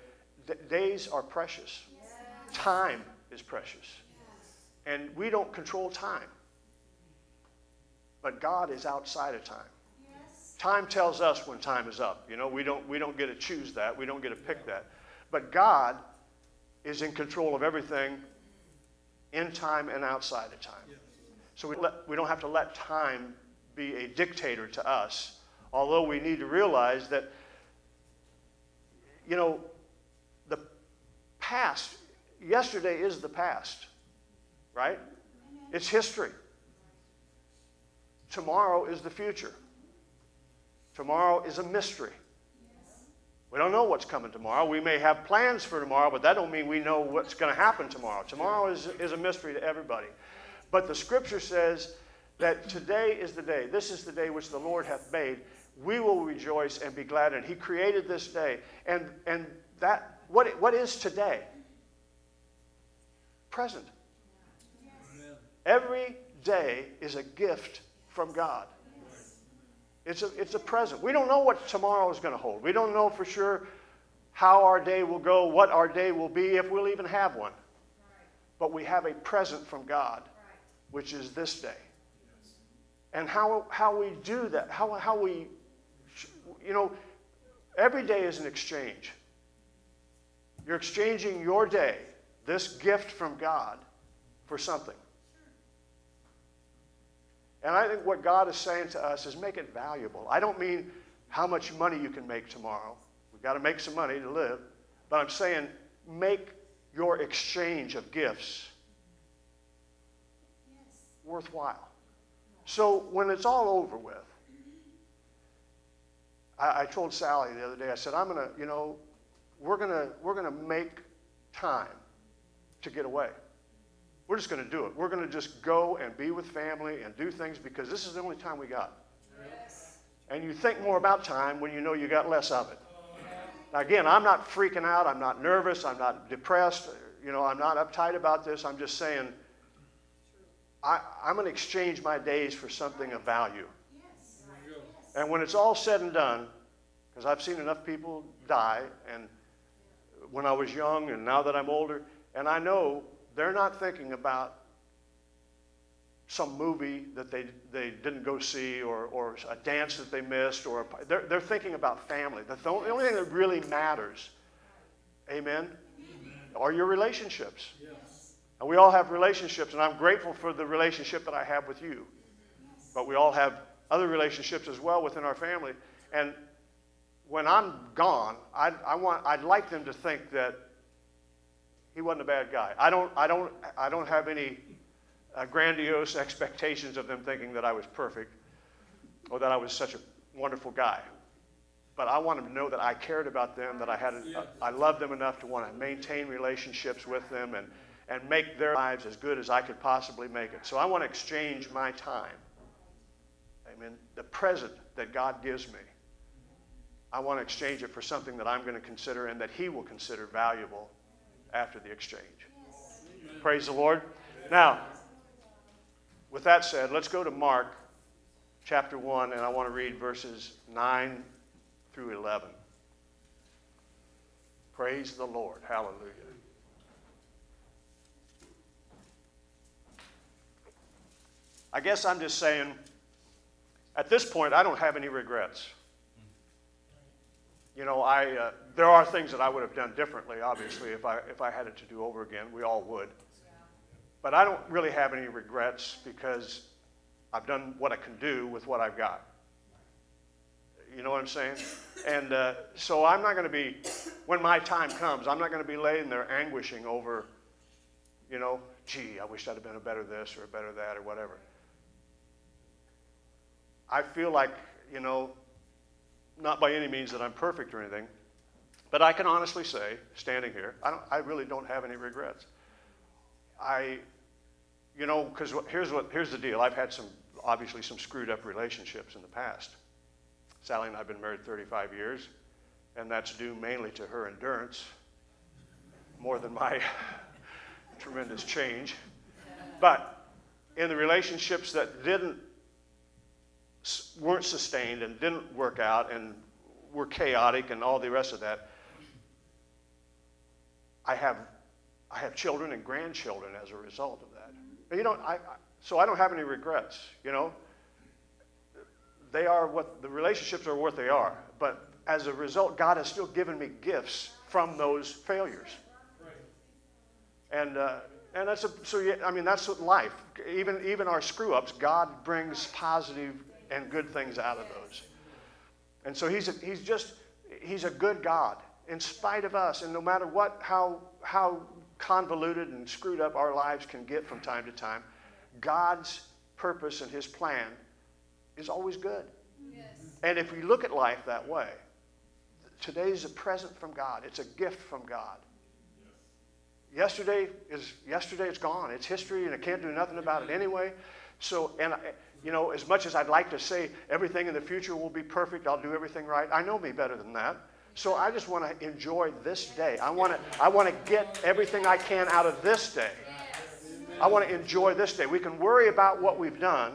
days are precious. Yes. Time is precious. Yes. And we don't control time. But God is outside of time. Time tells us when time is up. You know, we don't, we don't get to choose that. We don't get to pick that. But God is in control of everything in time and outside of time. So we, let, we don't have to let time be a dictator to us, although we need to realize that, you know, the past, yesterday is the past, right? It's history. Tomorrow is the future. Tomorrow is a mystery. We don't know what's coming tomorrow. We may have plans for tomorrow, but that don't mean we know what's going to happen tomorrow. Tomorrow is, is a mystery to everybody. But the scripture says that today is the day. This is the day which the Lord hath made. We will rejoice and be glad in. He created this day. And, and that, what, what is today? Present. Every day is a gift from God. It's a, it's a present. We don't know what tomorrow is going to hold. We don't know for sure how our day will go, what our day will be, if we'll even have one. But we have a present from God, which is this day. And how, how we do that, how, how we, you know, every day is an exchange. You're exchanging your day, this gift from God for something. And I think what God is saying to us is make it valuable. I don't mean how much money you can make tomorrow. We've got to make some money to live. But I'm saying make your exchange of gifts worthwhile. So when it's all over with, I, I told Sally the other day, I said, I'm going to, you know, we're going to we're going to make time to get away. We're just going to do it. We're going to just go and be with family and do things because this is the only time we got. And you think more about time when you know you got less of it. Now, again, I'm not freaking out. I'm not nervous. I'm not depressed. You know, I'm not uptight about this. I'm just saying I, I'm going to exchange my days for something of value. And when it's all said and done, because I've seen enough people die, and when I was young and now that I'm older, and I know they're not thinking about some movie that they, they didn't go see or, or a dance that they missed, or a, they're, they're thinking about family. The, th- the only thing that really matters, amen, are your relationships. And we all have relationships, and I'm grateful for the relationship that I have with you. But we all have other relationships as well within our family. And when I'm gone, I, I want, I'd like them to think that he wasn't a bad guy. I don't, I don't, I don't have any uh, grandiose expectations of them thinking that I was perfect or that I was such a wonderful guy. But I want them to know that I cared about them, that I had, I loved them enough to want to maintain relationships with them and, and make their lives as good as I could possibly make it. So I want to exchange my time. Amen. The present that God gives me. I want to exchange it for something that I'm going to consider and that He will consider valuable after the exchange. Praise the Lord. Now, with that said, let's go to Mark chapter 1, and I want to read verses 9 through 11. Praise the Lord. Hallelujah. I guess I'm just saying, at this point, I don't have any regrets. You know, I, uh, there are things that I would have done differently, obviously, if I, if I had it to do over again. We all would. But I don't really have any regrets because I've done what I can do with what I've got. You know what I'm saying? And uh, so I'm not going to be, when my time comes, I'm not going to be laying there anguishing over, you know, gee, I wish I'd have been a better this or a better that or whatever. I feel like, you know, not by any means that I'm perfect or anything, but I can honestly say, standing here, I, I really don't have any regrets. I, you know, because here's what here's the deal. I've had some obviously some screwed up relationships in the past. Sally and I have been married 35 years, and that's due mainly to her endurance, more than my *laughs* tremendous change. But in the relationships that didn't weren't sustained and didn't work out and were chaotic and all the rest of that, I have I have children and grandchildren as a result of that. You know, I, I, so I don't have any regrets. You know, they are what the relationships are what they are. But as a result, God has still given me gifts from those failures. And uh, and that's a, so. Yeah, I mean, that's life. Even even our screw ups, God brings positive and good things out of those. And so he's a, he's just he's a good God in spite of us, and no matter what how how convoluted and screwed up our lives can get from time to time, God's purpose and His plan is always good. Yes. And if we look at life that way, today is a present from God. It's a gift from God. Yes. Yesterday is yesterday. It's gone. It's history, and I can't do nothing about it anyway. So, and you know, as much as I'd like to say everything in the future will be perfect, I'll do everything right. I know me better than that. So I just want to enjoy this day. I want to, I want to get everything I can out of this day. I want to enjoy this day. We can worry about what we've done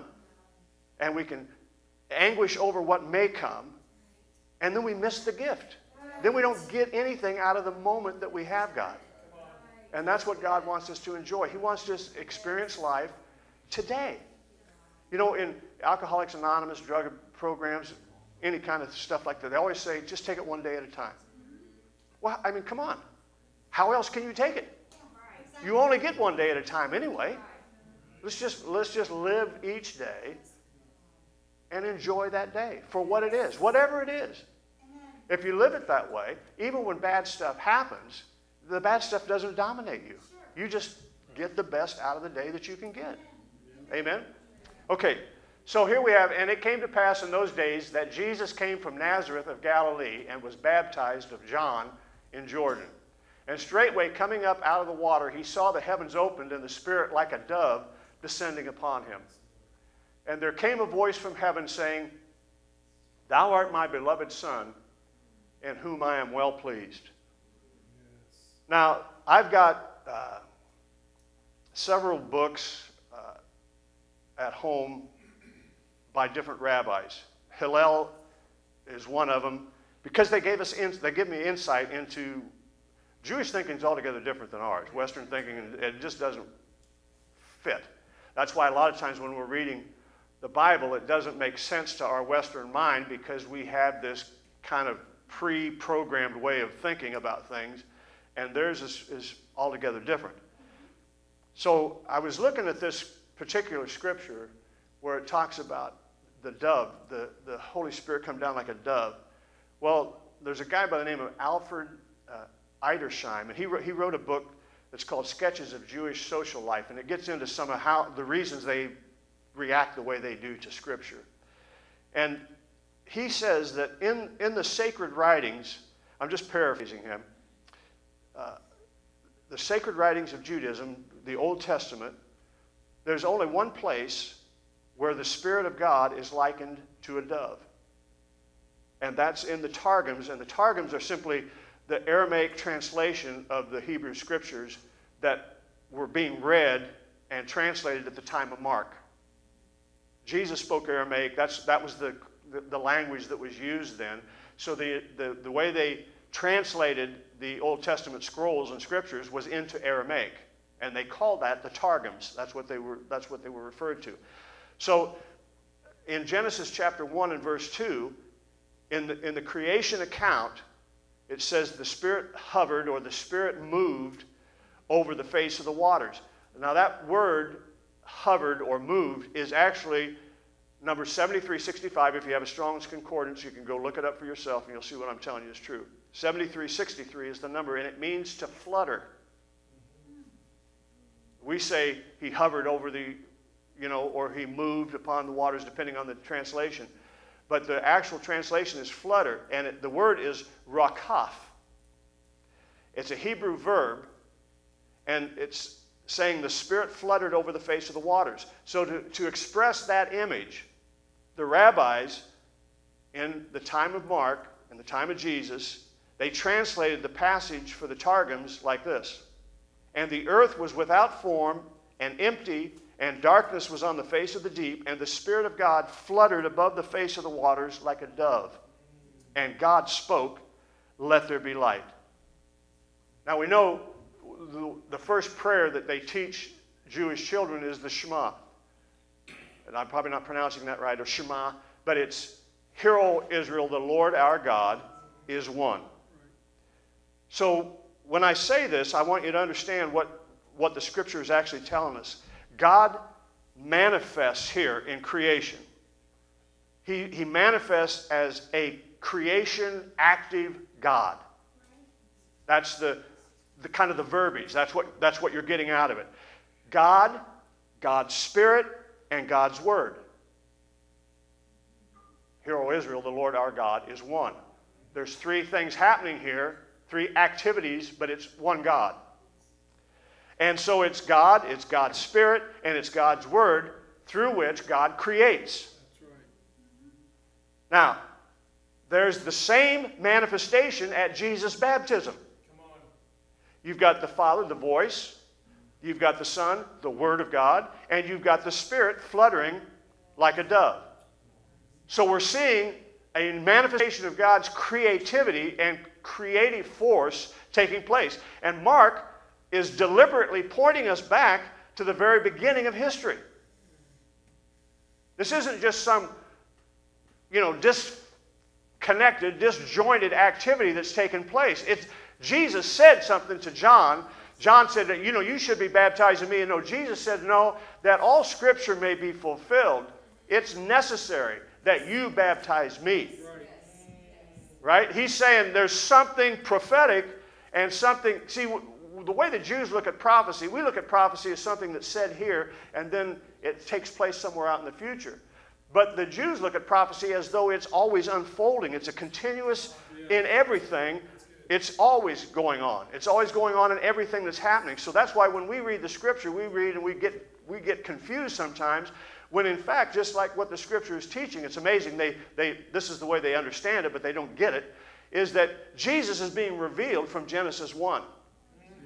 and we can anguish over what may come, and then we miss the gift. Then we don't get anything out of the moment that we have got. And that's what God wants us to enjoy. He wants us to experience life today. You know, in Alcoholics Anonymous drug programs, any kind of stuff like that. They always say, just take it one day at a time. Well, I mean, come on. How else can you take it? You only get one day at a time anyway. Let's just, let's just live each day and enjoy that day for what it is, whatever it is. If you live it that way, even when bad stuff happens, the bad stuff doesn't dominate you. You just get the best out of the day that you can get. Amen? Okay, so here we have, and it came to pass in those days that Jesus came from Nazareth of Galilee and was baptized of John in Jordan. And straightway coming up out of the water, he saw the heavens opened and the Spirit like a dove descending upon him. And there came a voice from heaven saying, Thou art my beloved Son, in whom I am well pleased. Now, I've got uh, several books at home by different rabbis. Hillel is one of them because they gave us in, they give me insight into Jewish thinking is altogether different than ours. Western thinking it just doesn't fit. That's why a lot of times when we're reading the Bible, it doesn't make sense to our Western mind because we have this kind of pre-programmed way of thinking about things, and theirs is, is altogether different. So I was looking at this particular scripture where it talks about the dove, the, the Holy Spirit come down like a dove. Well, there's a guy by the name of Alfred uh, Edersheim, and he, wrote, he wrote a book that's called Sketches of Jewish Social Life, and it gets into some of how the reasons they react the way they do to Scripture. And he says that in, in the sacred writings, I'm just paraphrasing him, uh, the sacred writings of Judaism, the Old Testament, there's only one place where the Spirit of God is likened to a dove. And that's in the Targums, and the Targums are simply the Aramaic translation of the Hebrew Scriptures that were being read and translated at the time of Mark. Jesus spoke Aramaic, that's, that was the, the, the language that was used then. So the, the, the way they translated the Old Testament scrolls and scriptures was into Aramaic. And they called that the Targums. That's what they were, that's what they were referred to. So in Genesis chapter 1 and verse 2, in the, in the creation account, it says the Spirit hovered or the Spirit moved over the face of the waters. Now, that word hovered or moved is actually number 7365. If you have a Strong's Concordance, you can go look it up for yourself and you'll see what I'm telling you is true. 7363 is the number, and it means to flutter. We say he hovered over the, you know, or he moved upon the waters, depending on the translation. But the actual translation is flutter, and it, the word is rakaf. It's a Hebrew verb, and it's saying the Spirit fluttered over the face of the waters. So, to, to express that image, the rabbis in the time of Mark, in the time of Jesus, they translated the passage for the Targums like this And the earth was without form and empty, and darkness was on the face of the deep, and the Spirit of God fluttered above the face of the waters like a dove. And God spoke, Let there be light. Now we know the, first prayer that they teach Jewish children is the Shema. And I'm probably not pronouncing that right, or Shema, but it's Hear, O Israel, the Lord our God is one. So when I say this, I want you to understand what, what the scripture is actually telling us. God manifests here in creation. He, he manifests as a creation active God. That's the, the kind of the verbiage. That's what, that's what you're getting out of it. God, God's Spirit, and God's Word. Hear, O Israel, the Lord our God is one. There's three things happening here, three activities, but it's one God. And so it's God, it's God's Spirit, and it's God's Word through which God creates. That's right. Now, there's the same manifestation at Jesus' baptism. You've got the Father, the voice, you've got the Son, the Word of God, and you've got the Spirit fluttering like a dove. So we're seeing a manifestation of God's creativity and creative force taking place. And Mark is deliberately pointing us back to the very beginning of history. This isn't just some, you know, disconnected, disjointed activity that's taken place. It's, Jesus said something to John. John said that, you know, you should be baptized in me. And no, Jesus said, no, that all scripture may be fulfilled. It's necessary that you baptize me. Right. He's saying there's something prophetic and something. See, the way the Jews look at prophecy, we look at prophecy as something that's said here and then it takes place somewhere out in the future. But the Jews look at prophecy as though it's always unfolding. It's a continuous in everything. It's always going on. It's always going on in everything that's happening. So that's why when we read the scripture, we read and we get we get confused sometimes when in fact just like what the scripture is teaching it's amazing they, they this is the way they understand it but they don't get it is that jesus is being revealed from genesis 1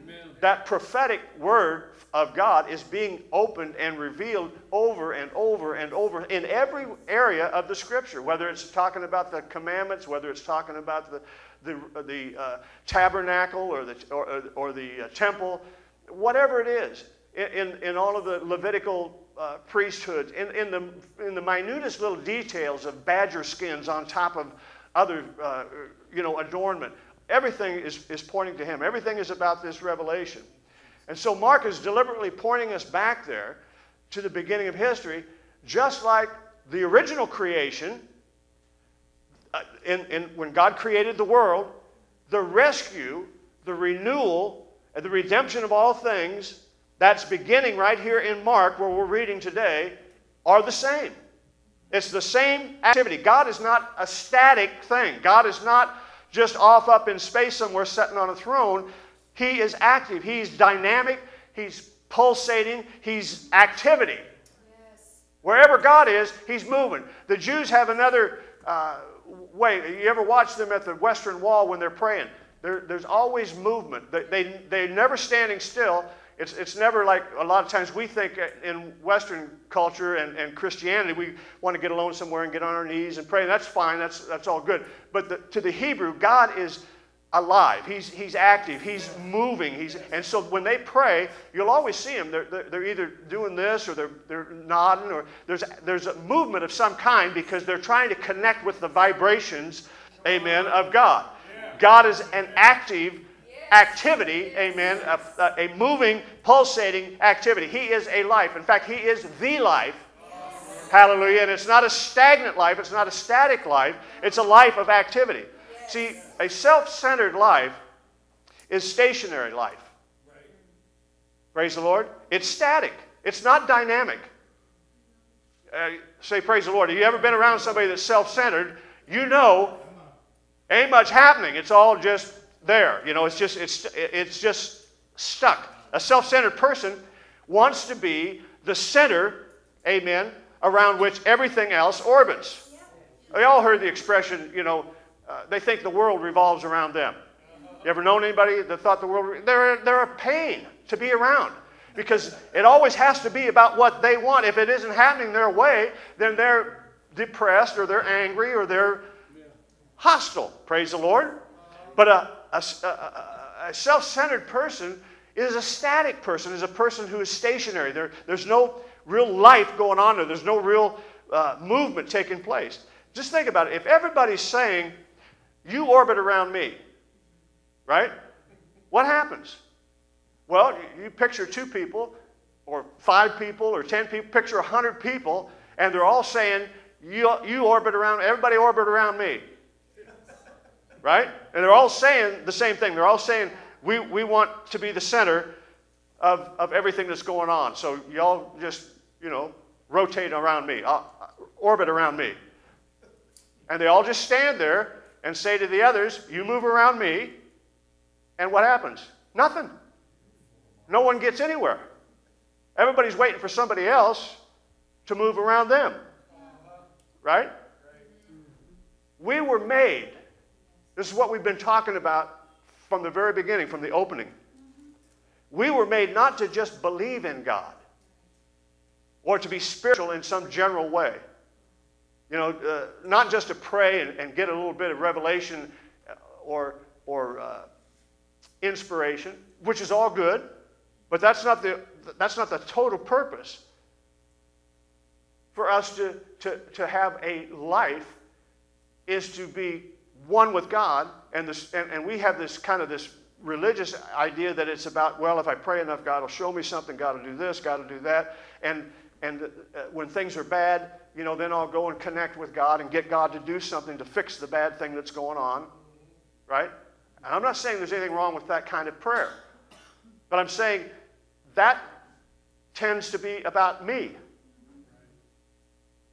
Amen. that prophetic word of God is being opened and revealed over and over and over in every area of the Scripture, whether it's talking about the commandments, whether it's talking about the, the, the uh, tabernacle or the, or, or the uh, temple, whatever it is, in, in, in all of the Levitical uh, priesthoods, in, in, the, in the minutest little details of badger skins on top of other, uh, you know, adornment. Everything is, is pointing to him. Everything is about this revelation. And so Mark is deliberately pointing us back there to the beginning of history, just like the original creation, uh, in, in, when God created the world, the rescue, the renewal, and the redemption of all things, that's beginning right here in Mark, where we're reading today, are the same. It's the same activity. God is not a static thing. God is not just off up in space somewhere sitting on a throne. He is active. He's dynamic. He's pulsating. He's activity. Wherever God is, He's moving. The Jews have another uh, way. You ever watch them at the Western Wall when they're praying? There, there's always movement. They, they, they're never standing still. It's, it's never like a lot of times we think in Western culture and, and Christianity, we want to get alone somewhere and get on our knees and pray. And that's fine, that's, that's all good. But the, to the Hebrew, God is alive. He's, he's active. He's moving. He's, and so when they pray, you'll always see them. They're, they're, they're either doing this or they're, they're nodding or there's, there's a movement of some kind because they're trying to connect with the vibrations, amen, of God. God is an active activity, amen, a, a, moving, pulsating activity. He is a life. In fact, He is the life. Hallelujah. And it's not a stagnant life, it's not a static life, it's a life of activity. See, a self centered life is stationary life. Praise the Lord. It's static, it's not dynamic. Uh, say, Praise the Lord. Have you ever been around somebody that's self centered? You know, ain't much happening. It's all just there. You know, it's just, it's, it's just stuck. A self centered person wants to be the center, amen, around which everything else orbits. We all heard the expression, you know, uh, they think the world revolves around them. You ever known anybody that thought the world, they're, they're a pain to be around because it always has to be about what they want. If it isn't happening their way, then they're depressed or they're angry or they're hostile. Praise the Lord. But a, a, a, self centered person is a static person, is a person who is stationary. There, there's no real life going on there, there's no real uh, movement taking place. Just think about it. If everybody's saying, you orbit around me, right? What happens? Well, you picture two people, or five people, or ten people, picture a hundred people, and they're all saying, you, you orbit around, everybody orbit around me. Right? And they're all saying the same thing. They're all saying, we, we want to be the center of, of everything that's going on. So y'all just, you know, rotate around me, uh, orbit around me. And they all just stand there and say to the others, You move around me. And what happens? Nothing. No one gets anywhere. Everybody's waiting for somebody else to move around them. Right? We were made. This is what we've been talking about from the very beginning, from the opening. We were made not to just believe in God or to be spiritual in some general way. You know, uh, not just to pray and, and, get a little bit of revelation or, or uh, inspiration, which is all good, but that's not the, that's not the total purpose. For us to, to, to have a life is to be one with God, and, this, and, and we have this kind of this religious idea that it's about, well, if I pray enough, God will show me something, God will do this, God will do that. And, and uh, when things are bad, you know, then I'll go and connect with God and get God to do something to fix the bad thing that's going on, right? And I'm not saying there's anything wrong with that kind of prayer, but I'm saying that tends to be about me.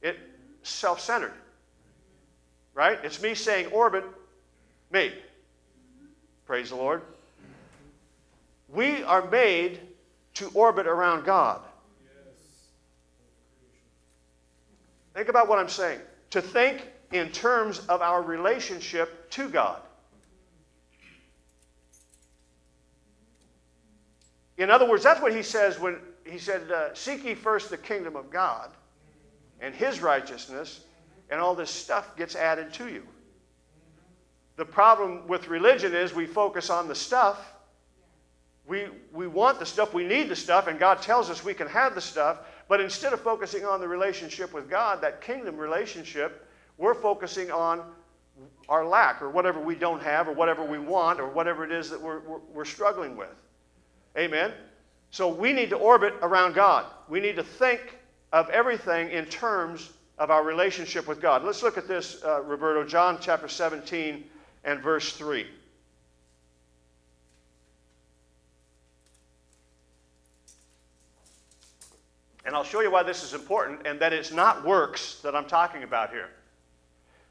It self-centered, right? It's me saying orbit, me. Praise the Lord. We are made to orbit around God. Think about what I'm saying. To think in terms of our relationship to God. In other words, that's what he says when he said, uh, Seek ye first the kingdom of God and his righteousness, and all this stuff gets added to you. The problem with religion is we focus on the stuff. We, we want the stuff, we need the stuff, and God tells us we can have the stuff, but instead of focusing on the relationship with God, that kingdom relationship, we're focusing on our lack or whatever we don't have or whatever we want or whatever it is that we're, we're, we're struggling with. Amen? So we need to orbit around God. We need to think of everything in terms of our relationship with God. Let's look at this, uh, Roberto, John chapter 17 and verse 3. And I'll show you why this is important and that it's not works that I'm talking about here.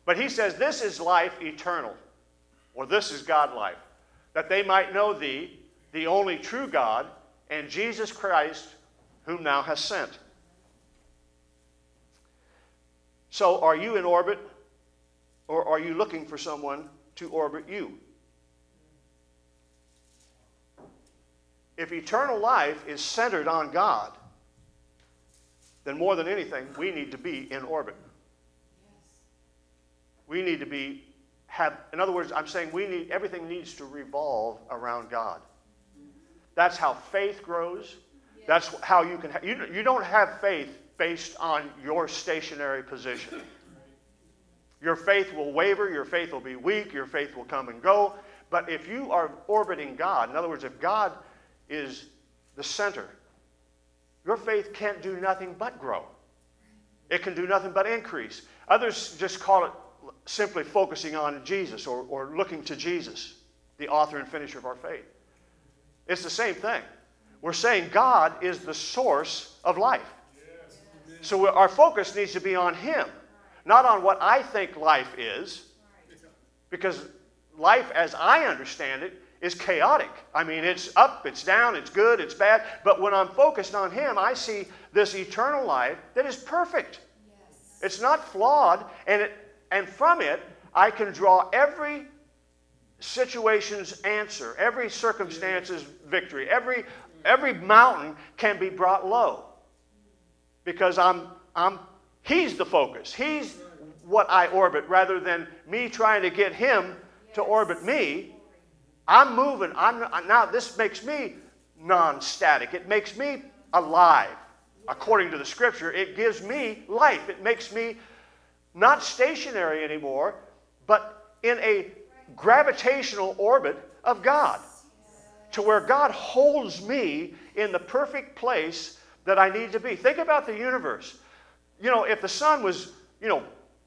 But he says, This is life eternal, or this is God life, that they might know thee, the only true God, and Jesus Christ, whom thou hast sent. So, are you in orbit, or are you looking for someone to orbit you? If eternal life is centered on God, then more than anything, we need to be in orbit. We need to be have in other words, I'm saying we need everything needs to revolve around God. That's how faith grows. That's how you can you, you don't have faith based on your stationary position. Your faith will waver, your faith will be weak, your faith will come and go. But if you are orbiting God, in other words, if God is the center, your faith can't do nothing but grow. It can do nothing but increase. Others just call it simply focusing on Jesus or, or looking to Jesus, the author and finisher of our faith. It's the same thing. We're saying God is the source of life. So our focus needs to be on Him, not on what I think life is, because life as I understand it is chaotic. I mean, it's up, it's down, it's good, it's bad. But when I'm focused on Him, I see this eternal life that is perfect. Yes. It's not flawed, and, it, and from it, I can draw every situation's answer, every circumstance's victory, every, every mountain can be brought low. Because I'm, I'm, He's the focus. He's what I orbit rather than me trying to get Him to orbit me I'm moving. I'm now this makes me non-static. It makes me alive. According to the scripture, it gives me life. It makes me not stationary anymore, but in a gravitational orbit of God. To where God holds me in the perfect place that I need to be. Think about the universe. You know, if the sun was, you know,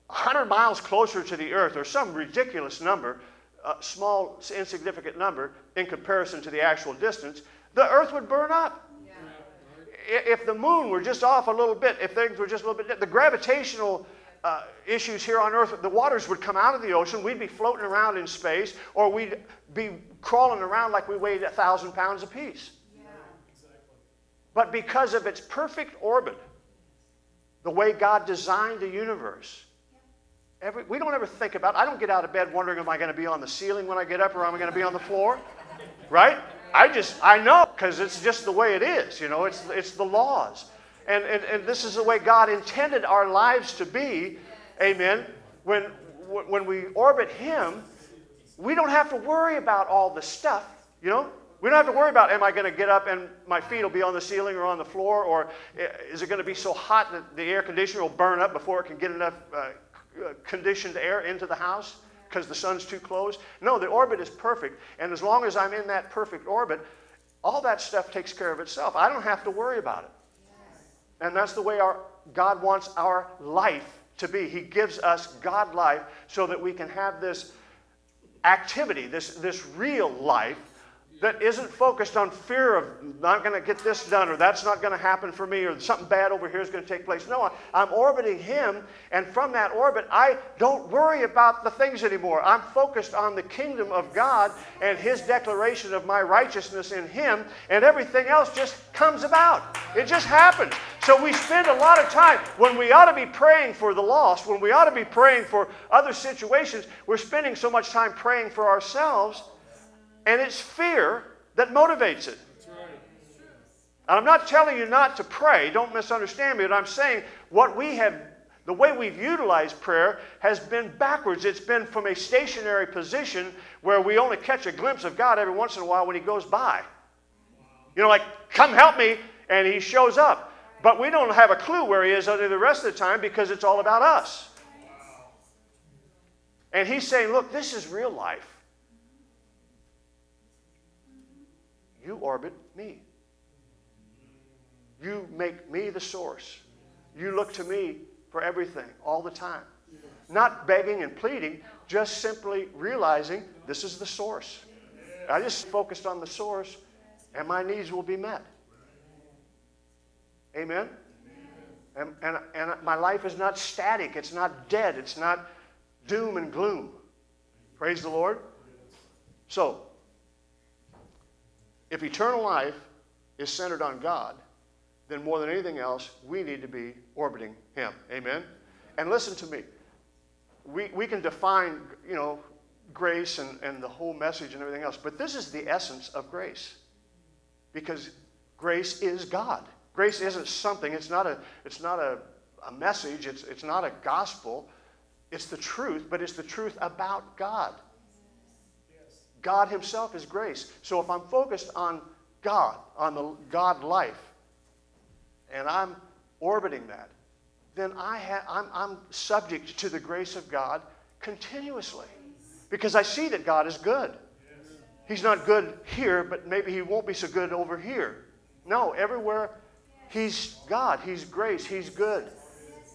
100 miles closer to the earth or some ridiculous number, a small, insignificant number in comparison to the actual distance, the earth would burn up. Yeah. If the moon were just off a little bit, if things were just a little bit, the gravitational uh, issues here on earth, the waters would come out of the ocean, we'd be floating around in space, or we'd be crawling around like we weighed a thousand pounds apiece. But because of its perfect orbit, the way God designed the universe, Every, we don't ever think about, I don't get out of bed wondering, am I going to be on the ceiling when I get up or am I going to be on the floor? Right? I just, I know because it's just the way it is. You know, it's, it's the laws. And, and, and this is the way God intended our lives to be. Amen. When, when we orbit Him, we don't have to worry about all the stuff. You know, we don't have to worry about, am I going to get up and my feet will be on the ceiling or on the floor? Or is it going to be so hot that the air conditioner will burn up before it can get enough uh, uh, conditioned air into the house. because the sun's too close. No, the orbit is perfect. And as long as I'm in that perfect orbit, all that stuff takes care of itself. I don't have to worry about it. And that's the way our God wants our life to be. He gives us God life so that we can have this activity, this, this real life that isn't focused on fear of not going to get this done or that's not going to happen for me or something bad over here is going to take place. No, I'm orbiting Him, and from that orbit, I don't worry about the things anymore. I'm focused on the kingdom of God and His declaration of my righteousness in Him, and everything else just comes about. It just happens. So we spend a lot of time when we ought to be praying for the lost, when we ought to be praying for other situations, we're spending so much time praying for ourselves and it's fear that motivates it. And I'm not telling you not to pray, don't misunderstand me, but I'm saying what we have, the way we've utilized prayer has been backwards. It's been from a stationary position where we only catch a glimpse of God every once in a while when He goes by. You know, like, come help me, and He shows up. But we don't have a clue where He is the rest of the time because it's all about us. And He's saying, look, this is real life. You orbit me. You make me the source. You look to me for everything all the time. Not begging and pleading, just simply realizing this is the source. I just focused on the source and my needs will be met. Amen? And, and, and my life is not static, it's not dead, it's not doom and gloom. Praise the Lord. So, if eternal life is centered on God, then more than anything else, we need to be orbiting Him. Amen? And listen to me. We, we can define, you know, grace and, and the whole message and everything else, but this is the essence of grace. Because grace is God. Grace isn't something, it's not a, it's not a, a message, it's, it's not a gospel. It's the truth, but it's the truth about God. God Himself is grace. So if I'm focused on God, on the God life, and I'm orbiting that, then I ha- I'm, I'm subject to the grace of God continuously because I see that God is good. He's not good here, but maybe He won't be so good over here. No, everywhere He's God, He's grace, He's good.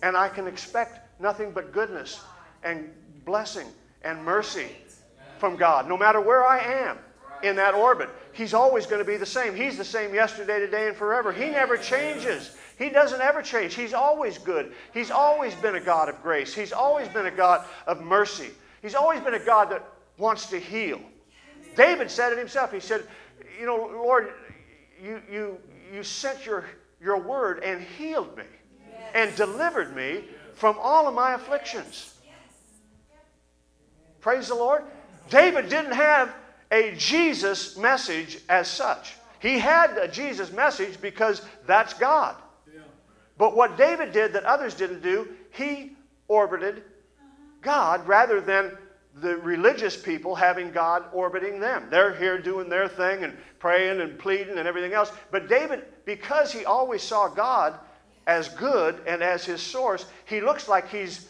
And I can expect nothing but goodness and blessing and mercy from God, no matter where I am in that orbit. He's always going to be the same. He's the same yesterday, today, and forever. He never changes. He doesn't ever change. He's always good. He's always been a God of grace. He's always been a God of mercy. He's always been a God that wants to heal. David said it himself. He said, You know, Lord, you, you, you sent your, your word and healed me and delivered me from all of my afflictions. Praise the Lord. David didn't have a Jesus message as such. He had a Jesus message because that's God. But what David did that others didn't do, he orbited God rather than the religious people having God orbiting them. They're here doing their thing and praying and pleading and everything else. But David, because he always saw God as good and as his source, he looks like he's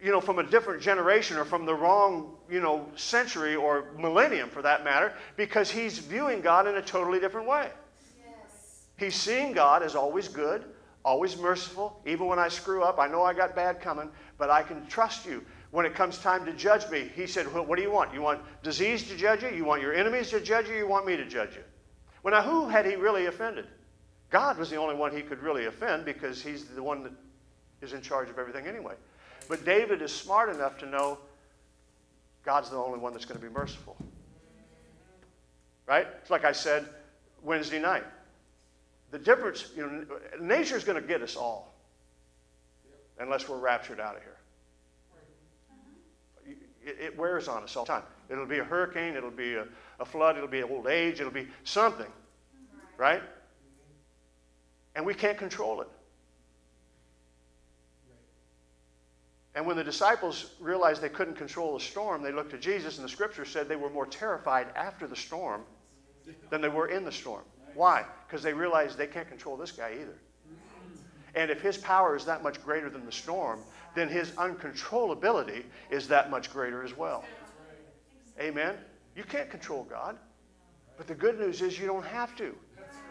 you know, from a different generation or from the wrong, you know, century or millennium for that matter, because he's viewing God in a totally different way. Yes. He's seeing God as always good, always merciful. Even when I screw up, I know I got bad coming, but I can trust you. When it comes time to judge me, he said, well, What do you want? You want disease to judge you? You want your enemies to judge you? You want me to judge you? Well, now, who had he really offended? God was the only one he could really offend because he's the one that is in charge of everything anyway. But David is smart enough to know God's the only one that's going to be merciful. Right? It's like I said Wednesday night. The difference, you know, nature's going to get us all unless we're raptured out of here. It, it wears on us all the time. It'll be a hurricane, it'll be a, a flood, it'll be old age, it'll be something. Right? And we can't control it. And when the disciples realized they couldn't control the storm, they looked to Jesus, and the scripture said they were more terrified after the storm than they were in the storm. Why? Because they realized they can't control this guy either. And if his power is that much greater than the storm, then his uncontrollability is that much greater as well. Amen? You can't control God. But the good news is you don't have to.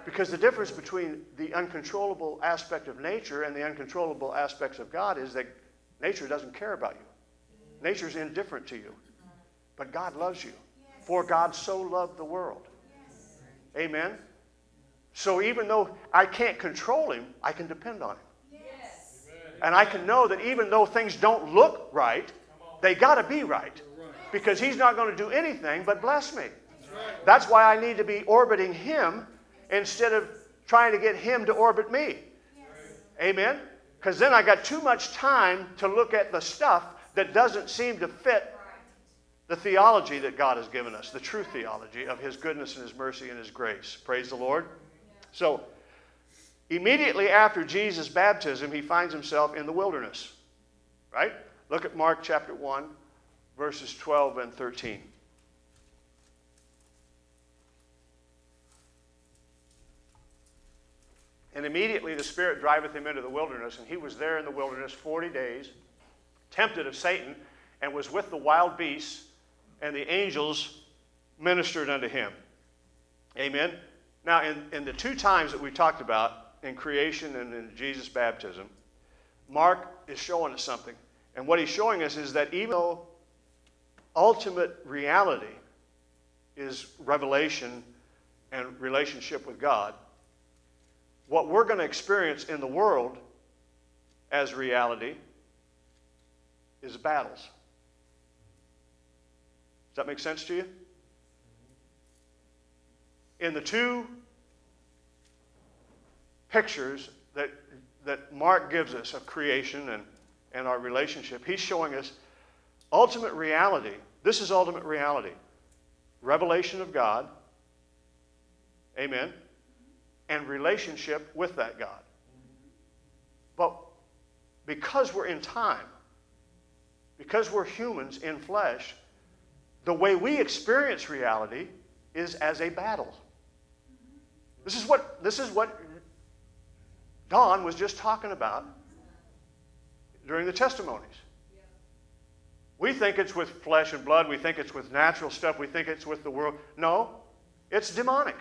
Because the difference between the uncontrollable aspect of nature and the uncontrollable aspects of God is that nature doesn't care about you. Nature's indifferent to you. But God loves you. For God so loved the world. Amen? So even though I can't control him, I can depend on him. And I can know that even though things don't look right, they got to be right. Because he's not going to do anything but bless me. That's why I need to be orbiting him instead of trying to get him to orbit me. Amen? Because then I got too much time to look at the stuff that doesn't seem to fit the theology that God has given us, the true theology of his goodness and his mercy and his grace. Praise the Lord. So, immediately after Jesus' baptism, he finds himself in the wilderness. Right? Look at Mark chapter 1, verses 12 and 13. And immediately the Spirit driveth him into the wilderness, and he was there in the wilderness forty days, tempted of Satan, and was with the wild beasts, and the angels ministered unto him. Amen. Now, in, in the two times that we talked about, in creation and in Jesus' baptism, Mark is showing us something. And what he's showing us is that even though ultimate reality is revelation and relationship with God, what we're going to experience in the world as reality is battles. Does that make sense to you? In the two pictures that, that Mark gives us of creation and, and our relationship, he's showing us ultimate reality. This is ultimate reality. Revelation of God. Amen and relationship with that God. But because we're in time, because we're humans in flesh, the way we experience reality is as a battle. This is what, this is what Don was just talking about during the testimonies. We think it's with flesh and blood. We think it's with natural stuff. We think it's with the world. No, it's demonic.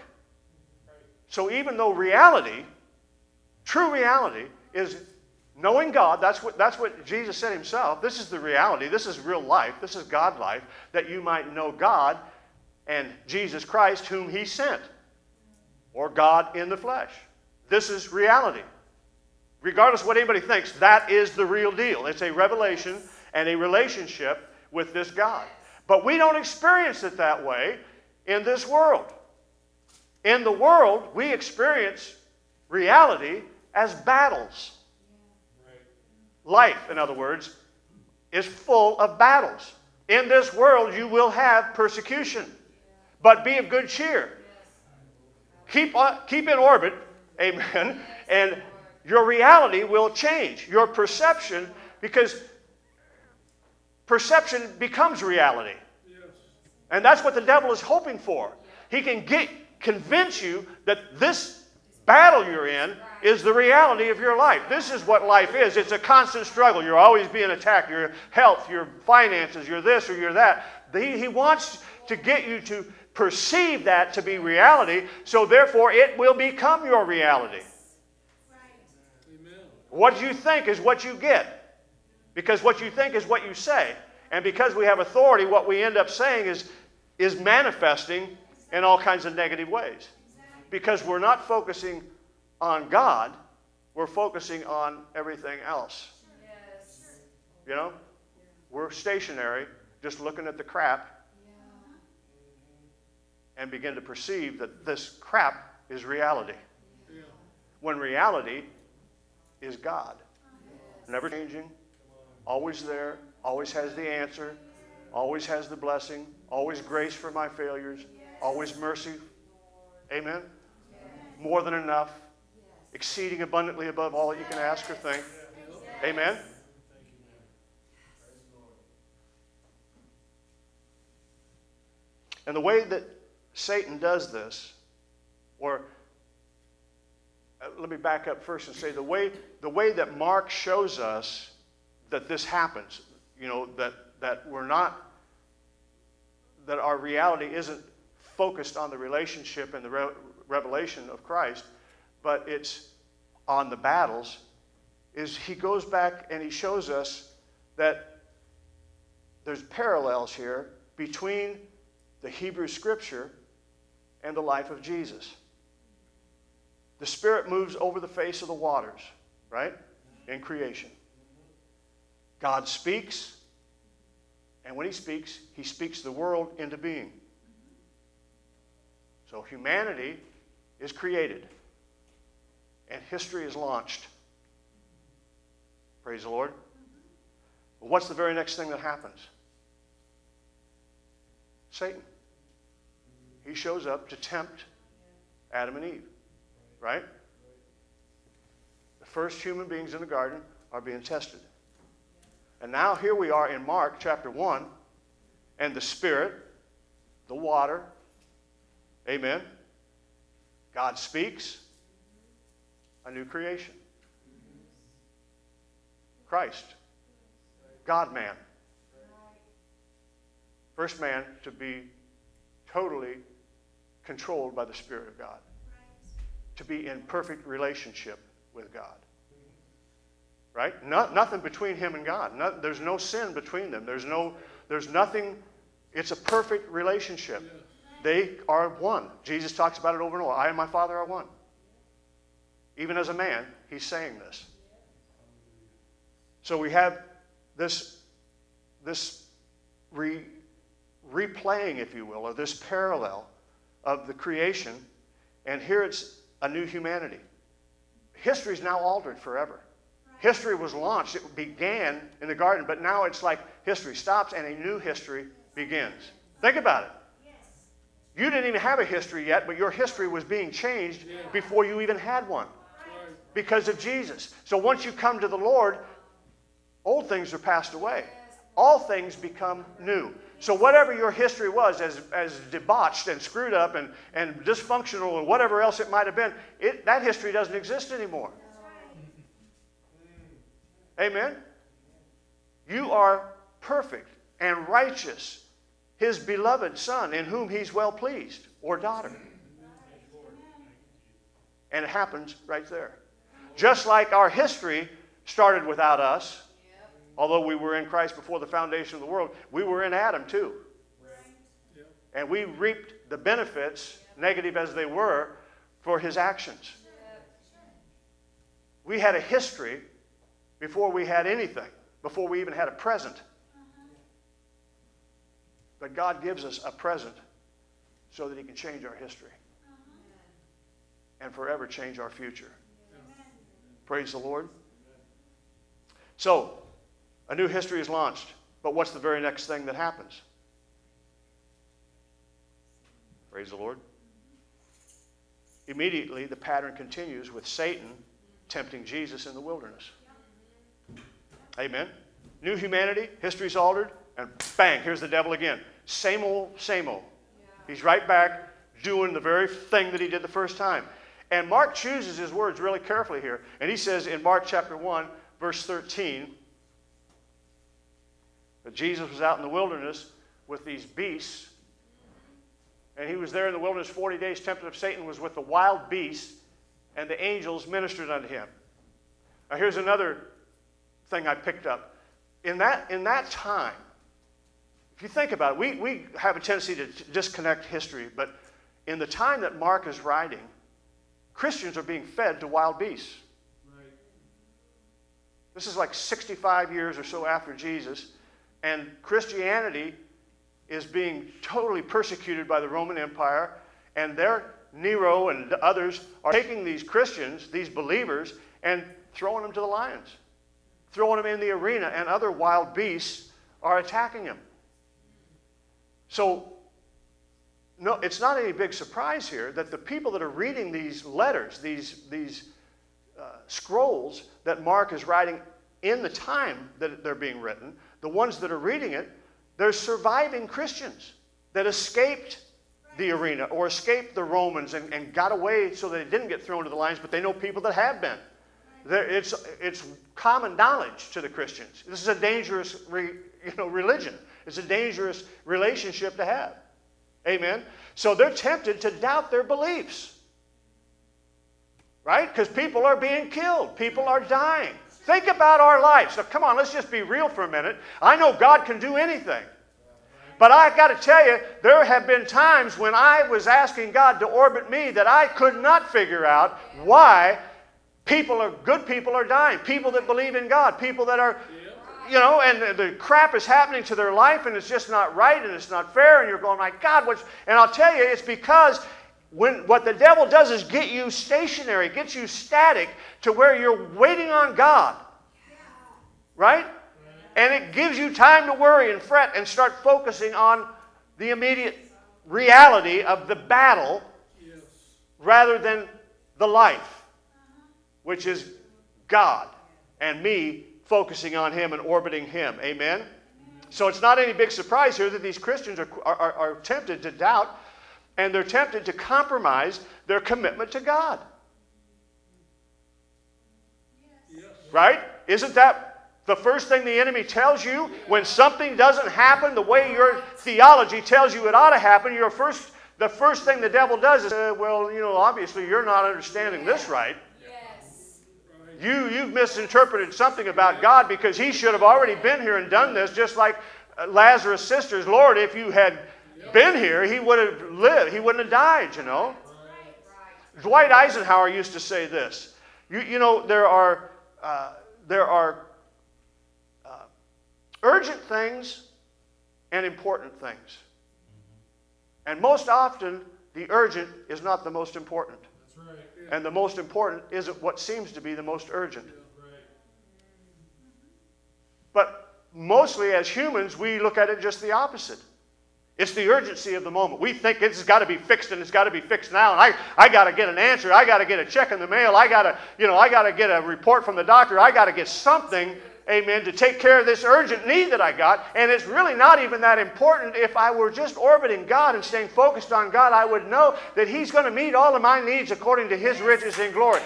So even though reality, true reality, is knowing God, that's what, that's what Jesus said himself. This is the reality. This is real life. This is God life, that you might know God and Jesus Christ, whom he sent, or God in the flesh. This is reality. Regardless what anybody thinks, that is the real deal. It's a revelation and a relationship with this God. But we don't experience it that way in this world. In the world, we experience reality as battles. Life, in other words, is full of battles. In this world, you will have persecution, but be of good cheer. Keep, on, keep in orbit, *laughs* amen, and your reality will change. Your perception, because perception becomes reality. And that's what the devil is hoping for. He can get convince you that this battle you're in is the reality of your life. This is what life is. It's a constant struggle. You're always being attacked. Your health, your finances, you're this or you're that. He, he wants to get you to perceive that to be reality, so therefore it will become your reality. What you think is what you get. Because what you think is what you say. And because we have authority, what we end up saying is, is manifesting in all kinds of negative ways. Because we're not focusing on God, we're focusing on everything else. You know? We're stationary, just looking at the crap, and begin to perceive that this crap is reality. When reality is God. Never changing, always there, always has the answer, always has the blessing, always grace for my failures, always mercy. Amen? More than enough. Exceeding abundantly above all that you can ask or think. Amen? And the way that Satan does this, or uh, let me back up first and say the way, the way that Mark shows us that this happens, you know, that, that we're not, that our reality isn't focused on the relationship and the re- revelation of Christ, but it's on the battles, is he goes back and he shows us that there's parallels here between the Hebrew scripture and the life of Jesus. The Spirit moves over the face of the waters, right? In creation. God speaks, and when He speaks, He speaks the world into being. So humanity is created, and history is launched. Praise the Lord. But what's the very next thing that happens? Satan. He shows up to tempt Adam and Eve, right? The first human beings in the garden are being tested. And now here we are in Mark chapter 1, and the Spirit, the water, amen. God speaks, a new creation. Christ, God man. First man to be totally controlled by the Spirit of God, to be in perfect relationship with God. Right? No, nothing between him and God. There's no sin between them. There's no, there's nothing. It's a perfect relationship. They are one. Jesus talks about it over and over. I and my Father are one. Even as a man, he's saying this. So we have this, this re, replaying, if you will, or this parallel of the creation, and here it's a new humanity. History is now altered forever. History was launched, it began in the garden, but now it's like history stops and a new history begins. Think about it. You didn't even have a history yet, but your history was being changed before you even had one because of Jesus. So once you come to the Lord, old things are passed away. All things become new. So whatever your history was, as, as debauched and screwed up and, and dysfunctional and whatever else it might have been, it, that history doesn't exist anymore. Amen? You are perfect and righteous, his beloved son in whom he's well pleased, or daughter. And it happens right there. Just like our history started without us, although we were in Christ before the foundation of the world, we were in Adam too. And we reaped the benefits, negative as they were, for his actions. We had a history before we had anything, before we even had a present. But God gives us a present so that he can change our history uh-huh. and forever change our future. Praise the Lord. So, a new history is launched. But what's the very next thing that happens? Praise the Lord. Mm-hmm. Immediately, the pattern continues with Satan tempting Jesus in the wilderness. Amen. New humanity, history's altered, and bang, here's the devil again. Same old, same old. He's right back doing the very thing that he did the first time. And Mark chooses his words really carefully here. And he says in Mark chapter 1, verse 13, that Jesus was out in the wilderness with these beasts. And he was there in the wilderness 40 days, tempted of Satan, was with the wild beasts, and the angels ministered unto him. Now, here's another thing I picked up. In that, in that time, if you think about it, we, we have a tendency to disconnect history, but in the time that Mark is writing, Christians are being fed to wild beasts. Right. This is like 65 years or so after Jesus, and Christianity is being totally persecuted by the Roman Empire, and their Nero and others are taking these Christians, these believers, and throwing them to the lions, throwing them in the arena, and other wild beasts are attacking them. So, no, it's not any big surprise here that the people that are reading these letters, these, these uh, scrolls that Mark is writing in the time that they're being written, the ones that are reading it, they're surviving Christians that escaped the arena or escaped the Romans and, and got away so they didn't get thrown to the lions, but they know people that have been. There, it's, it's common knowledge to the Christians. This is a dangerous re, you know, religion. It's a dangerous relationship to have. Amen? So they're tempted to doubt their beliefs. Right? Because people are being killed, people are dying. Think about our lives. Now, come on, let's just be real for a minute. I know God can do anything. But I got to tell you, there have been times when I was asking God to orbit me that I could not figure out why people are good people are dying. People that believe in God, people that are, you know, and the crap is happening to their life and it's just not right and it's not fair. And you're going, my God, what's. And I'll tell you, it's because when what the devil does is get you stationary, gets you static to where you're waiting on God. Right? And it gives you time to worry and fret and start focusing on the immediate reality of the battle rather than the life, which is God and me focusing on Him and orbiting Him. Amen? So it's not any big surprise here that these Christians are, are, are tempted to doubt and they're tempted to compromise their commitment to God. Right? Isn't that the first thing the enemy tells you when something doesn't happen the way your theology tells you it ought to happen? Your first, the first thing the devil does is, uh, well, you know, obviously you're not understanding this right. You, you've misinterpreted something about God because he should have already been here and done this, just like uh, Lazarus' sisters. Lord, if you had been here, he would have lived. He wouldn't have died, you know. Dwight Eisenhower used to say this. You, you know, there are, uh, there are uh, urgent things and important things. And most often, the urgent is not the most important. And the most important isn't what seems to be the most urgent. But mostly as humans, we look at it just the opposite. It's the urgency of the moment. We think it's got to be fixed and it's got to be fixed now. And I, I got to get an answer. I got to get a check in the mail. I got to, you know, I got to get a report from the doctor. I got to get something, amen, to take care of this urgent need that I got. And it's really not even that important. If I were just orbiting God and staying focused on God, I would know that He's going to meet all of my needs according to His riches in glory.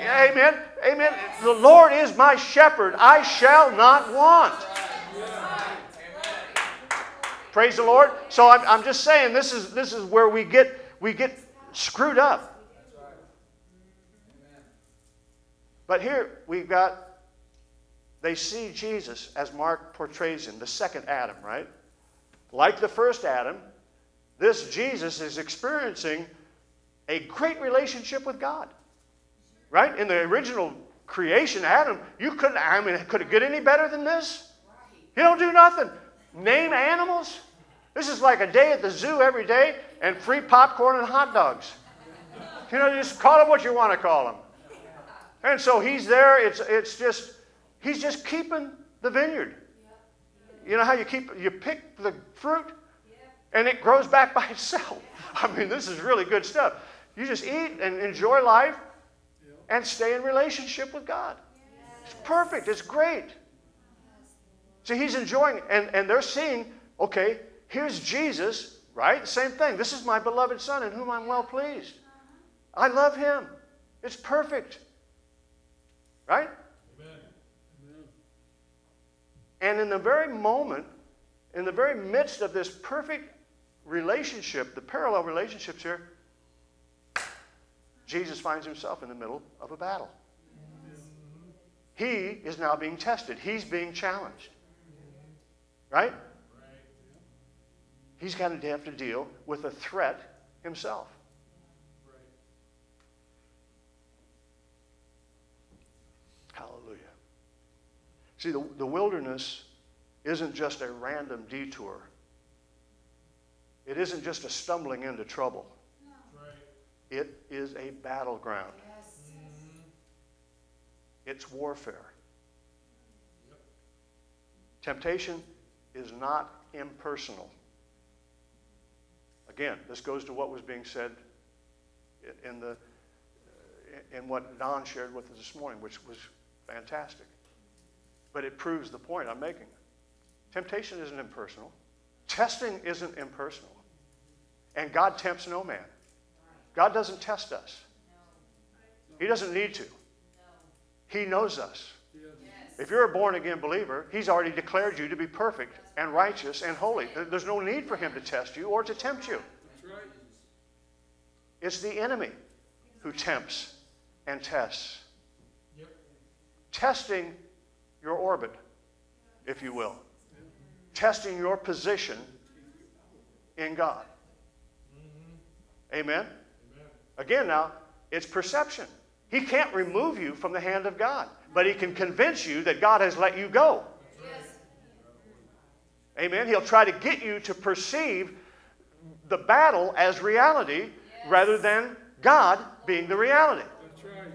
Amen. Amen. The Lord is my shepherd. I shall not want. Praise the Lord. So I'm, I'm just saying this is this is where we get we get screwed up. But here we've got they see Jesus as Mark portrays him, the second Adam, right? Like the first Adam, this Jesus is experiencing a great relationship with God. Right? In the original creation, Adam, you couldn't, I mean, could it get any better than this? You don't do nothing. Name animals. This is like a day at the zoo every day and free popcorn and hot dogs. You know, just call them what you want to call them. And so he's there. It's, it's just, he's just keeping the vineyard. You know how you keep, you pick the fruit and it grows back by *laughs* itself. I mean, this is really good stuff. You just eat and enjoy life and stay in relationship with God. It's perfect. It's great. So he's enjoying it. And, and they're seeing, okay, here's Jesus, right? Same thing. This is my beloved Son in whom I'm well pleased. I love him. It's perfect. Right? Amen. And in the very moment, in the very midst of this perfect relationship, the parallel relationships here, Jesus finds himself in the middle of a battle. He is now being tested, he's being challenged. Right? He's going to have to deal with a threat himself. Hallelujah. See, the, the wilderness isn't just a random detour. It isn't just a stumbling into trouble. Right. It is a battleground. Mm-hmm. It's warfare. Temptation is not impersonal. Again, this goes to what was being said in the in what Don shared with us this morning, which was fantastic. But it proves the point I'm making. Temptation isn't impersonal. Testing isn't impersonal. And God tempts no man. God doesn't test us. He doesn't need to. He knows us. If you're a born again believer, He's already declared you to be perfect and righteous and holy. There's no need for Him to test you or to tempt you. That's right. It's the enemy who tempts and tests. Testing your orbit, if you will. Testing your position in God. Amen? Again, now, it's perception. He can't remove you from the hand of God, but He can convince you that God has let you go. Amen? He'll try to get you to perceive the battle as reality rather than God being the reality. That's right.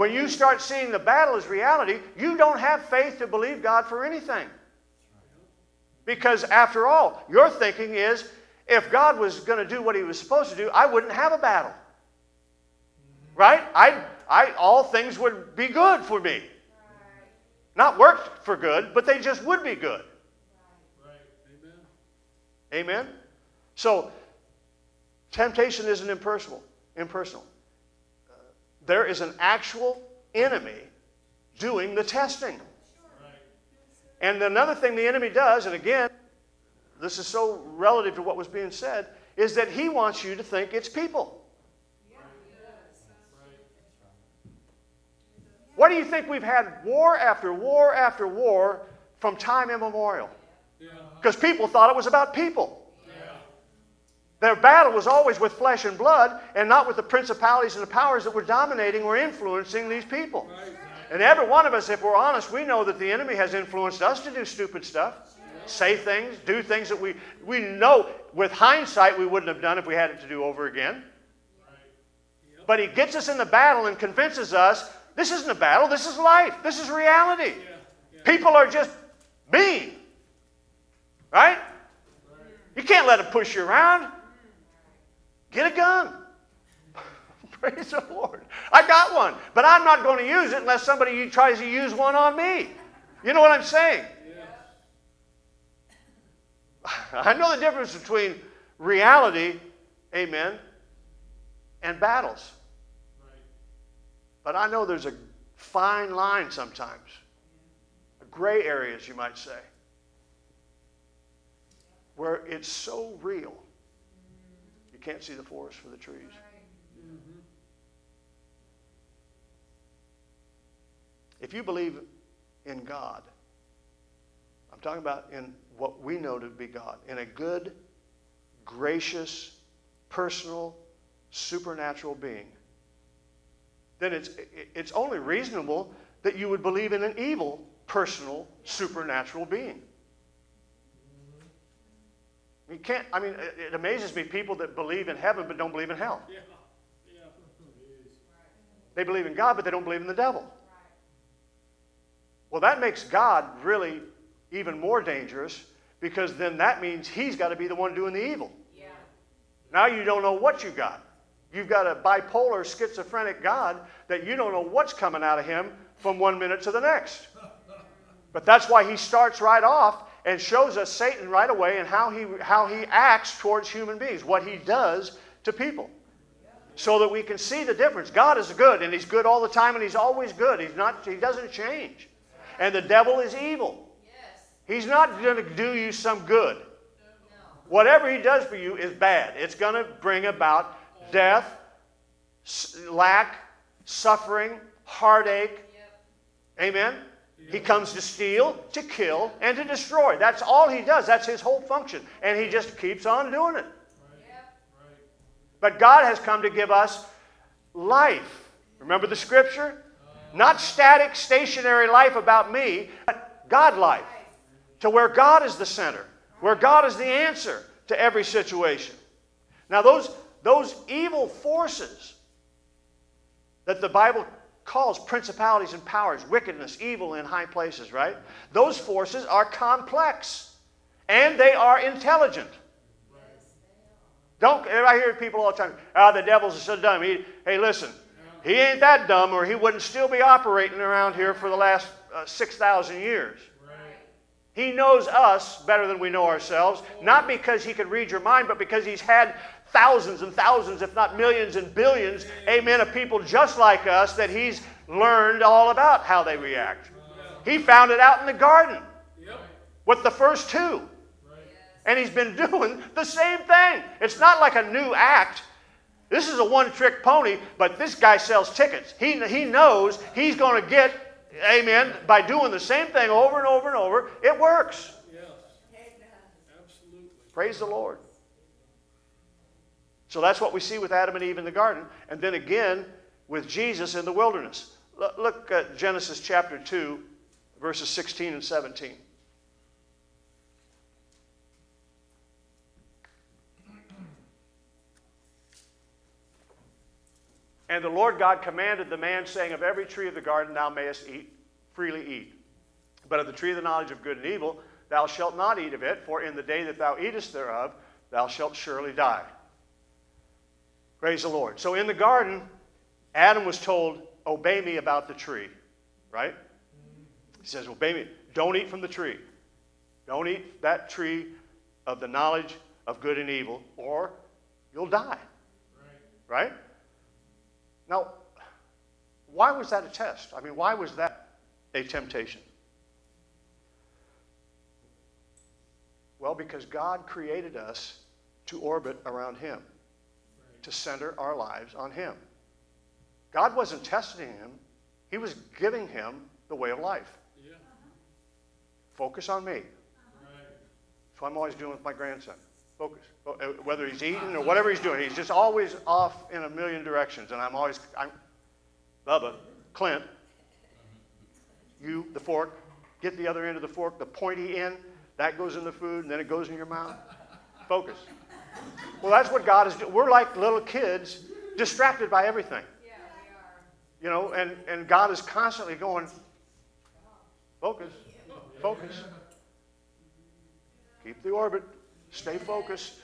When you start seeing the battle as reality, you don't have faith to believe God for anything. Because after all, your thinking is if God was going to do what he was supposed to do, I wouldn't have a battle. Right? I, I, all things would be good for me. Not work for good, but they just would be good. Right. Amen. Amen? So, temptation isn't impersonal. impersonal. There is an actual enemy doing the testing. And another thing the enemy does, and again, this is so relative to what was being said, is that he wants you to think it's people. What do you think we've had war after war after war from time immemorial? Because people thought it was about people. Their battle was always with flesh and blood and not with the principalities and the powers that were dominating or influencing these people. And every one of us, if we're honest, we know that the enemy has influenced us to do stupid stuff, say things, do things that we, we know with hindsight we wouldn't have done if we had it to do over again. But he gets us in the battle and convinces us this isn't a battle, this is life, this is reality. People are just mean. Right? You can't let them push you around. Get a gun. Praise the Lord. I got one, but I'm not going to use it unless somebody tries to use one on me. You know what I'm saying? Yeah. *laughs* I know the difference between reality, amen, and battles. But I know there's a fine line sometimes, a gray areas, you might say, where it's so real you can't see the forest for the trees. If you believe in God, I'm talking about in what we know to be God, in a good, gracious, personal, supernatural being, then it's, it's only reasonable that you would believe in an evil, personal, supernatural being. You can't, I mean, it, amazes me people that believe in heaven but don't believe in hell. Yeah. Yeah. They believe in God, but they don't believe in the devil. Well, that makes God really even more dangerous because then that means he's got to be the one doing the evil. Yeah. Now you don't know what you got. You've got a bipolar, schizophrenic God that you don't know what's coming out of him from one minute to the next. *laughs* But that's why he starts right off and shows us Satan right away and how he, how he acts towards human beings, what he does to people. So that we can see the difference. God is good, and he's good all the time, and he's always good. He's not, he doesn't change. And the devil is evil. Yes. He's not going to do you some good. No. Whatever he does for you is bad. It's going to bring about death, lack, suffering, heartache. Yep. Amen? He comes to steal, to kill, and to destroy. That's all he does. That's his whole function. And he just keeps on doing it. But God has come to give us life. Remember the scripture? Not static, stationary life about me, but God life. To where God is the center, where God is the answer to every situation. Now, those, those evil forces that the Bible calls principalities and powers, wickedness, evil in high places, right? Those forces are complex and they are intelligent. Don't, I hear people all the time, ah, the devil's so dumb. He, hey, listen, he ain't that dumb or he wouldn't still be operating around here for the last uh, 6,000 years. He knows us better than we know ourselves, not because he can read your mind, but because he's had thousands and thousands, if not millions and billions, amen, of people just like us that he's learned all about how they react. He found it out in the garden Yep. with the first two. And he's been *laughs* doing the same thing. It's not like a new act. This is a one trick pony, but this guy sells tickets. He, he knows he's going to get, amen, by doing the same thing over and over and over. It works. Yes. Absolutely. Praise the Lord. So that's what we see with Adam and Eve in the garden, and then again with Jesus in the wilderness. Look, look at Genesis chapter 2, verses 16 and 17. And the Lord God commanded the man, saying, Of every tree of the garden thou mayest eat, freely eat. But of the tree of the knowledge of good and evil, thou shalt not eat of it, for in the day that thou eatest thereof, thou shalt surely die. Praise the Lord. So in the garden, Adam was told, Obey me about the tree, right? He says, Obey me. Don't eat from the tree. Don't eat that tree of the knowledge of good and evil, or you'll die. Right? Now, why was that a test? I mean, why was that a temptation? Well, because God created us to orbit around Him, to center our lives on Him. God wasn't testing him, He was giving him the way of life. Yeah. Focus on me. Right. That's what I'm always doing with my grandson. Focus. Uh, Whether he's eating or whatever he's doing, he's just always off in a million directions. And I'm always, I'm, Bubba, Clint, you, the fork, get the other end of the fork, the pointy end, that goes in the food, and then it goes in your mouth. Focus. Well, that's what God is doing. We're like little kids, distracted by everything. Yeah, we are. You know, and, and God is constantly going, focus, focus. Keep the orbit, stay focused.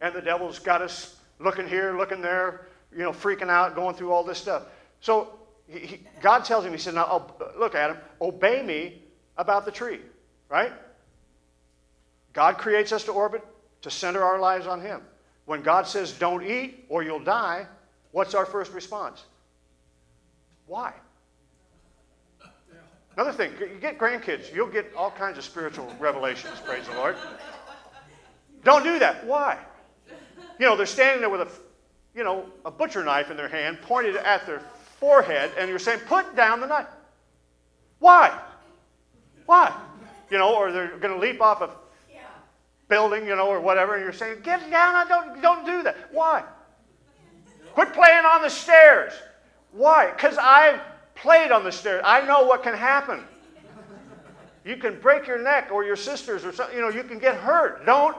And the devil's got us looking here, looking there, you know, freaking out, going through all this stuff. So he, he, God tells him, He said, Now, look, Adam, obey me about the tree, right? God creates us to orbit, to center our lives on Him. When God says, Don't eat or you'll die, what's our first response? Why? Another thing, you get grandkids, you'll get all kinds of spiritual revelations, praise the Lord. Don't do that. Why? You know, they're standing there with a, you know, a butcher knife in their hand, pointed at their forehead, and you're saying, put down the knife. Why? Why? You know, or they're going to leap off a building, you know, or whatever, and you're saying, get down, I don't, don't do that. Why? Quit playing on the stairs. Why? Because I've played on the stairs. I know what can happen. You can break your neck or your sisters or something, you know, you can get hurt. Don't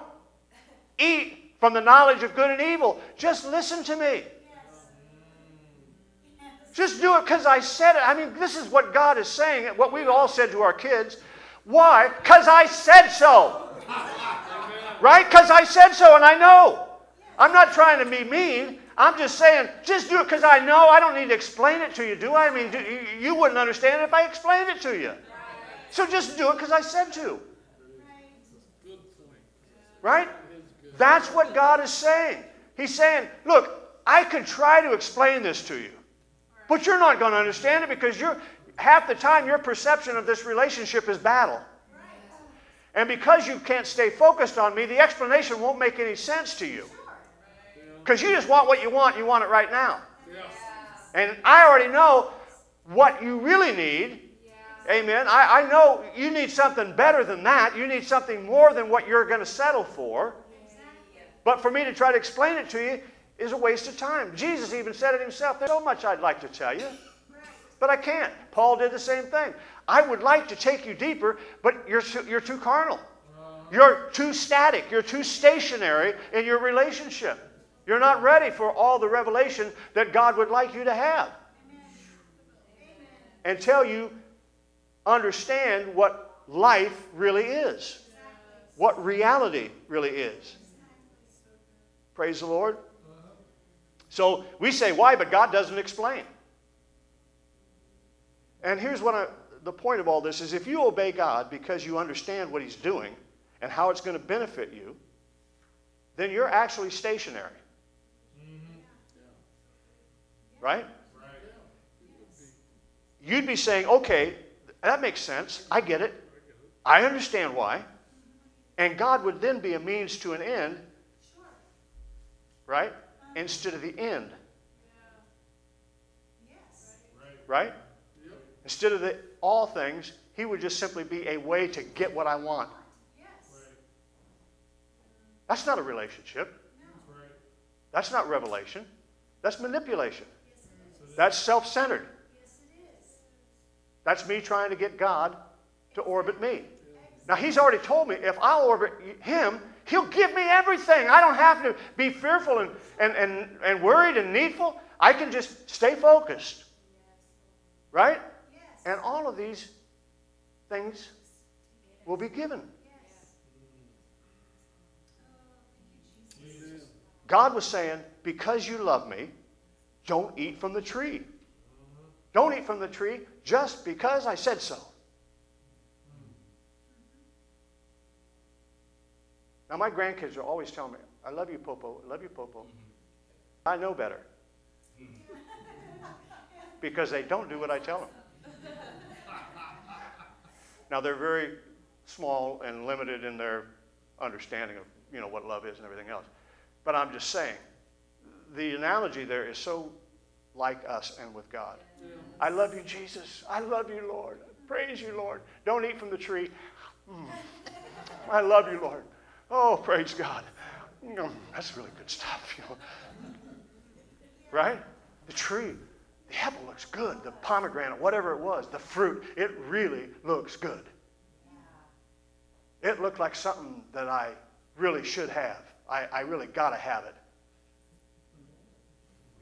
eat from the knowledge of good and evil. Just listen to me. Just do it because I said it. I mean, this is what God is saying, what we've all said to our kids. Why? Because I said so. Right? Because I said so and I know. I'm not trying to be mean. I'm just saying, just do it because I know. I don't need to explain it to you, do I? I mean, do, you, wouldn't understand if I explained it to you. So just do it because I said to. Right? That's what God is saying. He's saying, look, I could try to explain this to you, but you're not going to understand it because you're half the time your perception of this relationship is battle. And because you can't stay focused on me, the explanation won't make any sense to you. Because you just want what you want, you want it right now. And I already know what you really need. Amen. I, I know you need something better than that. You need something more than what you're going to settle for. But for me to try to explain it to you is a waste of time. Jesus even said it himself. There's so much I'd like to tell you, but I can't. Paul did the same thing. I would like to take you deeper, but you're too, you're too carnal. You're too static. You're too stationary in your relationship. You're not ready for all the revelation that God would like you to have. Until you understand what life really is, what reality really is. Praise the Lord. So we say why, but God doesn't explain. And here's what I, the point of all this is if you obey God because you understand what He's doing and how it's going to benefit you, then you're actually stationary. Right? You'd be saying, okay, that makes sense. I get it. I understand why. And God would then be a means to an end, right? Instead of the end. Yes. Right? Instead of the all things, He would just simply be a way to get what I want. That's not a relationship. That's not revelation. That's manipulation. That's self centered. That's me trying to get God to orbit me. Now, He's already told me if I orbit Him, He'll give me everything. I don't have to be fearful and, and, and, and worried and needful. I can just stay focused. Right? And all of these things will be given. God was saying, because you love me, don't eat from the tree. Don't eat from the tree just because I said so. Now, my grandkids are always telling me, I love you, Popo. I love you, Popo. I know better. *laughs* Because they don't do what I tell them. Now, they're very small and limited in their understanding of you know, what love is and everything else. But I'm just saying, the analogy there is so like us and with God. I love you, Jesus. I love you, Lord. Praise you, Lord. Don't eat from the tree. Mm. I love you, Lord. Oh, praise God. Mm, that's really good stuff, you know. Right? The tree, the apple looks good. The pomegranate, whatever it was, the fruit, it really looks good. It looked like something that I really should have. I, I really got to have it.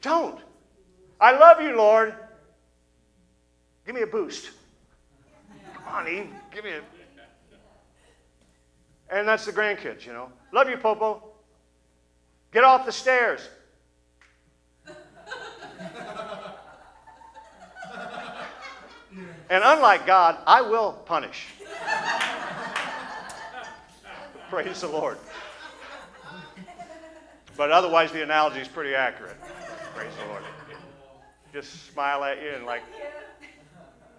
Don't. I love you, Lord. Give me a boost. Come on, Eve. Give me a. And that's the grandkids, you know. Love you, Popo. Get off the stairs. and unlike God, I will punish. Praise the Lord. But otherwise, the analogy is pretty accurate. Praise the Lord. Just smile at you and like,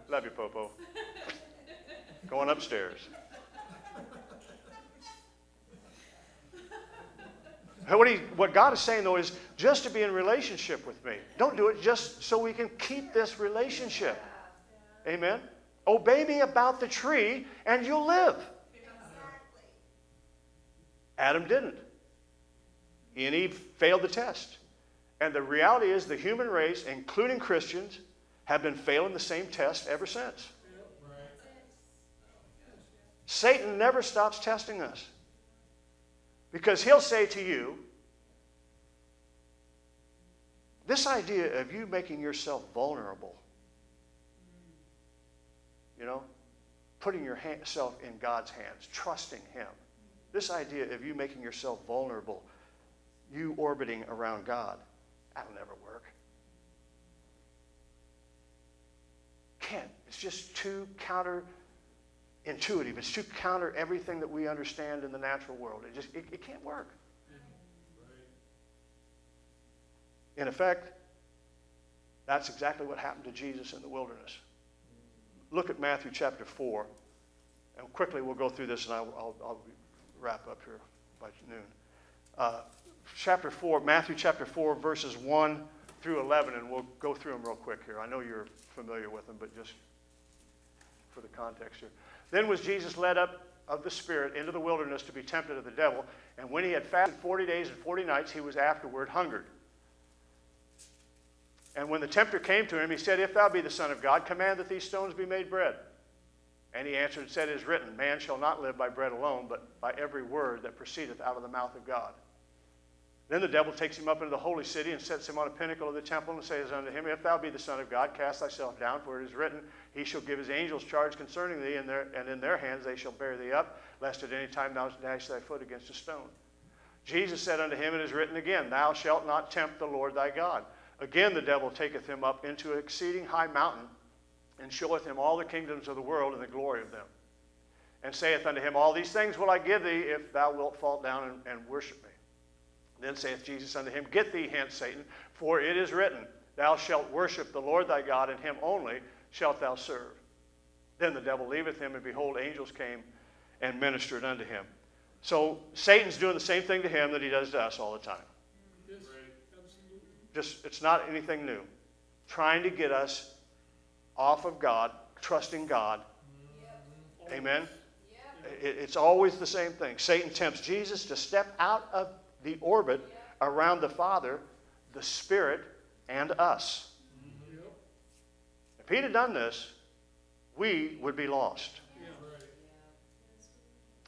love you, Popo. Going upstairs. What, he, what God is saying, though, is just to be in relationship with me. Don't do it just so we can keep this relationship. Amen? Obey me about the tree, and you'll live. Adam didn't. He and Eve failed the test. And the reality is, the human race, including Christians, have been failing the same test ever since. Satan never stops testing us. Because he'll say to you, this idea of you making yourself vulnerable, you know, putting yourself in God's hands, trusting Him, this idea of you making yourself vulnerable, you orbiting around God, that'll never work. Can't. It's just too counter intuitive. It's to counter everything that we understand in the natural world. It just it, it can't work. In effect, that's exactly what happened to Jesus in the wilderness. Look at Matthew chapter 4, and quickly we'll go through this and I'll, I'll, I'll wrap up here by noon. Uh, chapter 4, Matthew chapter 4, verses 1 through 11, and we'll go through them real quick here. I know you're familiar with them, but just for the context here. Then was Jesus led up of the Spirit into the wilderness to be tempted of the devil. And when he had fasted 40 days and 40 nights, he was afterward hungered. And when the tempter came to him, he said, If thou be the Son of God, command that these stones be made bread. And he answered and said, It is written, Man shall not live by bread alone, but by every word that proceedeth out of the mouth of God. Then the devil takes him up into the holy city and sets him on a pinnacle of the temple and says unto him, If thou be the Son of God, cast thyself down, for it is written, He shall give his angels charge concerning thee, and, their, and in their hands they shall bear thee up, lest at any time thou dash thy foot against a stone. Jesus said unto him, It is written again, Thou shalt not tempt the Lord thy God. Again the devil taketh him up into an exceeding high mountain, and showeth him all the kingdoms of the world and the glory of them. And saith unto him, All these things will I give thee if thou wilt fall down and, and worship me. Then saith Jesus unto him, Get thee hence, Satan, for it is written, Thou shalt worship the Lord thy God, and him only shalt thou serve. Then the devil leaveth him, and behold, angels came and ministered unto him. So Satan's doing the same thing to him that he does to us all the time. Yes. Just it's not anything new. Trying to get us off of God, trusting God. Amen. It- it's always the same thing. Satan tempts Jesus to step out of the orbit around the Father, the Spirit, and us. If he'd have done this, we would be lost.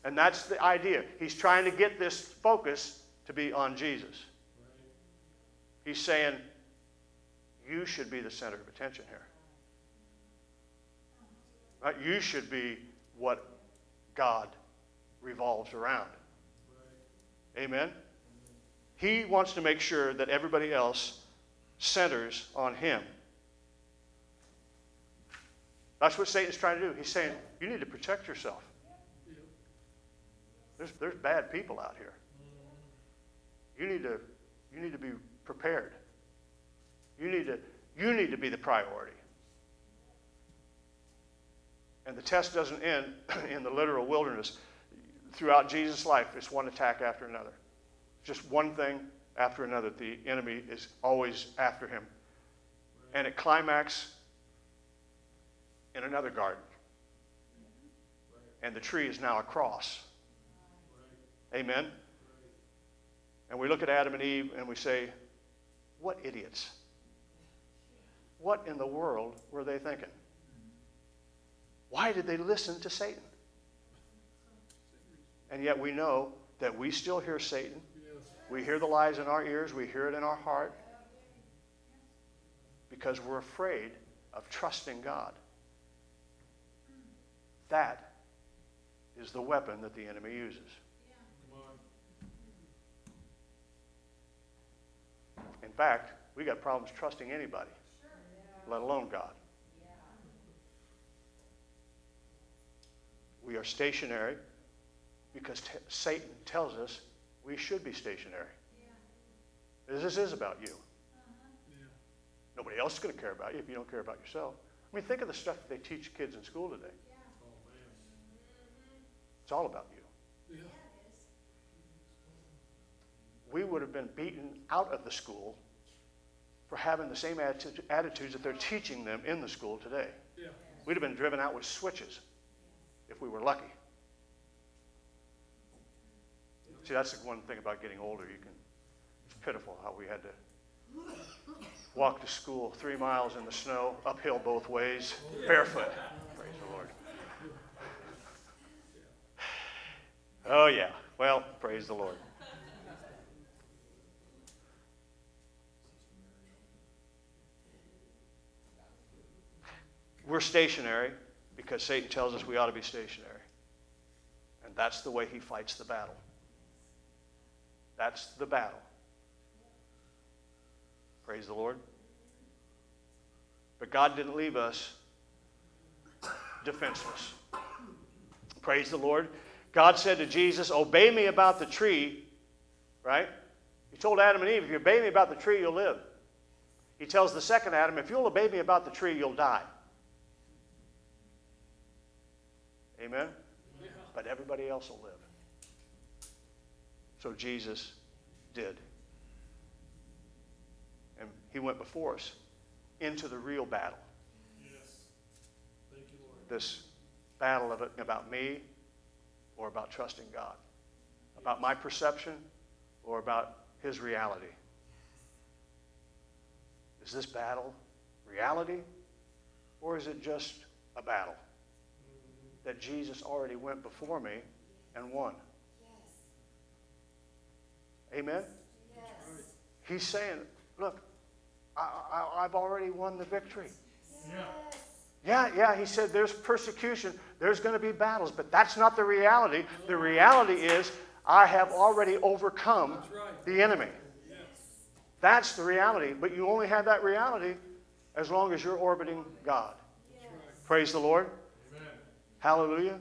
And that's the idea. He's trying to get this focus to be on Jesus. He's saying, you should be the center of attention here. Right? You should be what God revolves around. Amen? He wants to make sure that everybody else centers on Him. That's what Satan's trying to do. He's saying, you need to protect yourself. There's, there's bad people out here. You need to, you need to be prepared. You need to, you need to be the priority. And the test doesn't end *clears throat* in the literal wilderness. Throughout Jesus' life, it's one attack after another. Just one thing after another. The enemy is always after him. And it climax in another garden. And the tree is now a cross. Amen? And we look at Adam and Eve and we say, what idiots. What in the world were they thinking? Why did they listen to Satan? And yet we know that we still hear Satan. We hear the lies in our ears, we hear it in our heart because we're afraid of trusting God. That is the weapon that the enemy uses. In fact, we got problems trusting anybody, let alone God. We are stationary because Satan tells us we should be stationary. This is about you. Uh-huh. Yeah. Nobody else is going to care about you if you don't care about yourself. I mean, think of the stuff that they teach kids in school today. Oh. Mm-hmm. It's all about you. Yeah. We would have been beaten out of the school for having the same atti- attitudes that they're teaching them in the school today. Yeah. We'd have been driven out with switches if we were lucky. See, that's the one thing about getting older. You can, it's pitiful how we had to walk to school three miles in the snow, uphill both ways, barefoot. Praise the Lord. Oh, yeah. Well, praise the Lord. We're stationary because Satan tells us we ought to be stationary. And that's the way he fights the battle. That's the battle. Praise the Lord. But God didn't leave us defenseless. Praise the Lord. God said to Jesus, Obey me about the tree, right? He told Adam and Eve, If you obey me about the tree, you'll live. He tells the second Adam, If you'll obey me about the tree, you'll die. Amen? Yeah. But everybody else will live. So Jesus did. And he went before us into the real battle. Yes. Thank you, Lord. This battle of it about me or about trusting God, about my perception or about his reality. Is this battle reality or is it just a battle mm-hmm. that Jesus already went before me and won? Amen? Yes. He's saying, look, I, I, I've already won the victory. Yeah. Yeah, yeah, he said there's persecution, there's going to be battles, but that's not the reality. The reality is I have already overcome right. the enemy. Yes. That's the reality, but you only have that reality as long as you're orbiting God. Right. Praise the Lord. Amen. Hallelujah.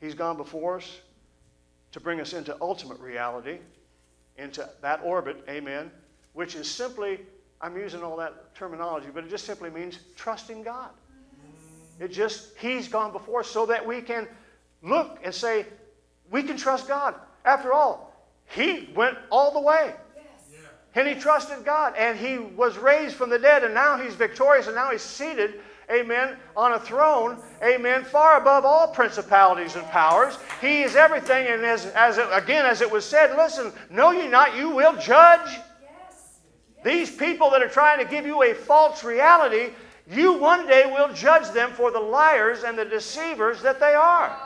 He's gone before us to bring us into ultimate reality, into that orbit, amen, which is simply, I'm using all that terminology, but it just simply means trusting God. It just, He's gone before so that we can look and say, we can trust God. After all, He went all the way. And he trusted God, and he was raised from the dead, and now he's victorious, and now he's seated, amen, on a throne, amen, far above all principalities and powers. He is everything, and as, as it, again, as it was said, listen, know ye not you will judge? These people that are trying to give you a false reality, you one day will judge them for the liars and the deceivers that they are.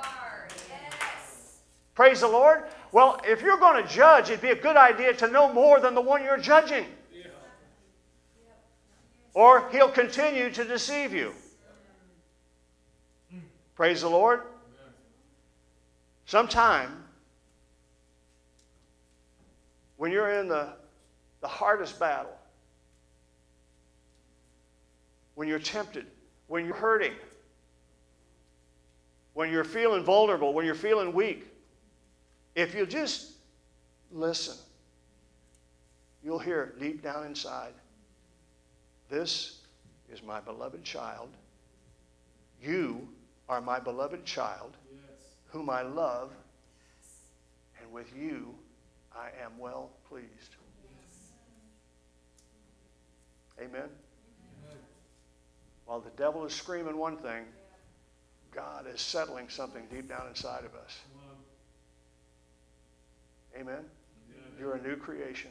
Praise the Lord. Well, if you're going to judge, it'd be a good idea to know more than the one you're judging. Or he'll continue to deceive you. Praise the Lord. Sometime, when you're in the, the hardest battle, when you're tempted, when you're hurting, when you're feeling vulnerable, when you're feeling weak, if you just listen, you'll hear it deep down inside this is my beloved child. You are my beloved child, whom I love, and with you I am well pleased. Amen? While the devil is screaming one thing, God is settling something deep down inside of us. Amen? You're a new creation.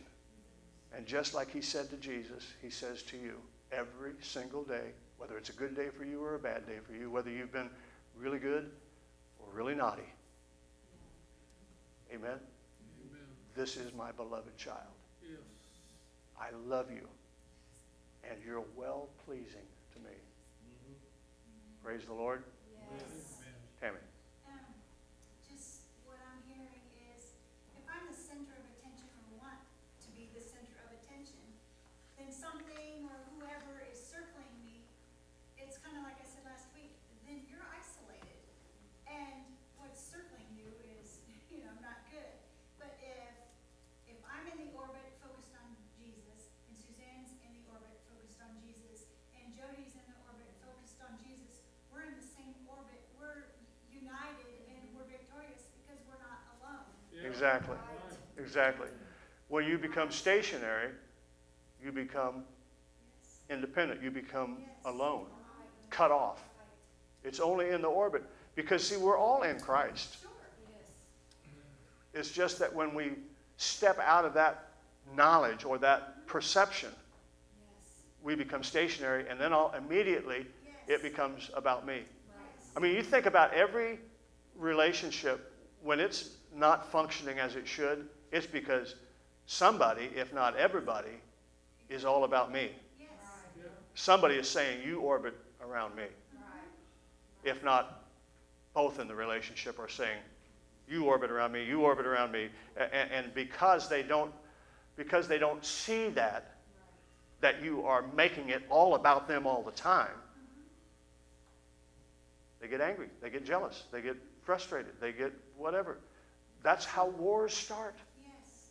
And just like he said to Jesus, he says to you every single day, whether it's a good day for you or a bad day for you, whether you've been really good or really naughty. Amen? Amen. This is my beloved child. Yes. I love you. And you're well pleasing to me. Mm-hmm. Praise the Lord. Yes. Tammy. Um, just what I'm hearing is, if I'm the center of attention or want to be the center of attention, then something or whoever is circling me, it's kind of like I said last week, then you're isolated. And what's circling you is, you know, not good. But if, if I'm in the orbit focused on Jesus, and Suzanne's in the orbit focused on Jesus, and Jody's in the orbit focused on Jesus, we're in the same orbit, we're united, and we're victorious because we're not alone. Yeah. Exactly. Exactly. When you become stationary, you become independent. You become alone, cut off. It's only in the orbit. Because, see, we're all in Christ. It's just that when we step out of that knowledge or that perception, we become stationary, and then all, immediately it becomes about me. I mean, you think about every relationship when it's not functioning as it should, it's because somebody, if not everybody, is all about me. Somebody is saying, You orbit around me. If not both in the relationship are saying, You orbit around me, you orbit around me. And, and because they don't because they don't see that, that you are making it all about them all the time, they get angry, they get jealous, they get frustrated, they get whatever. That's how wars start. Yes.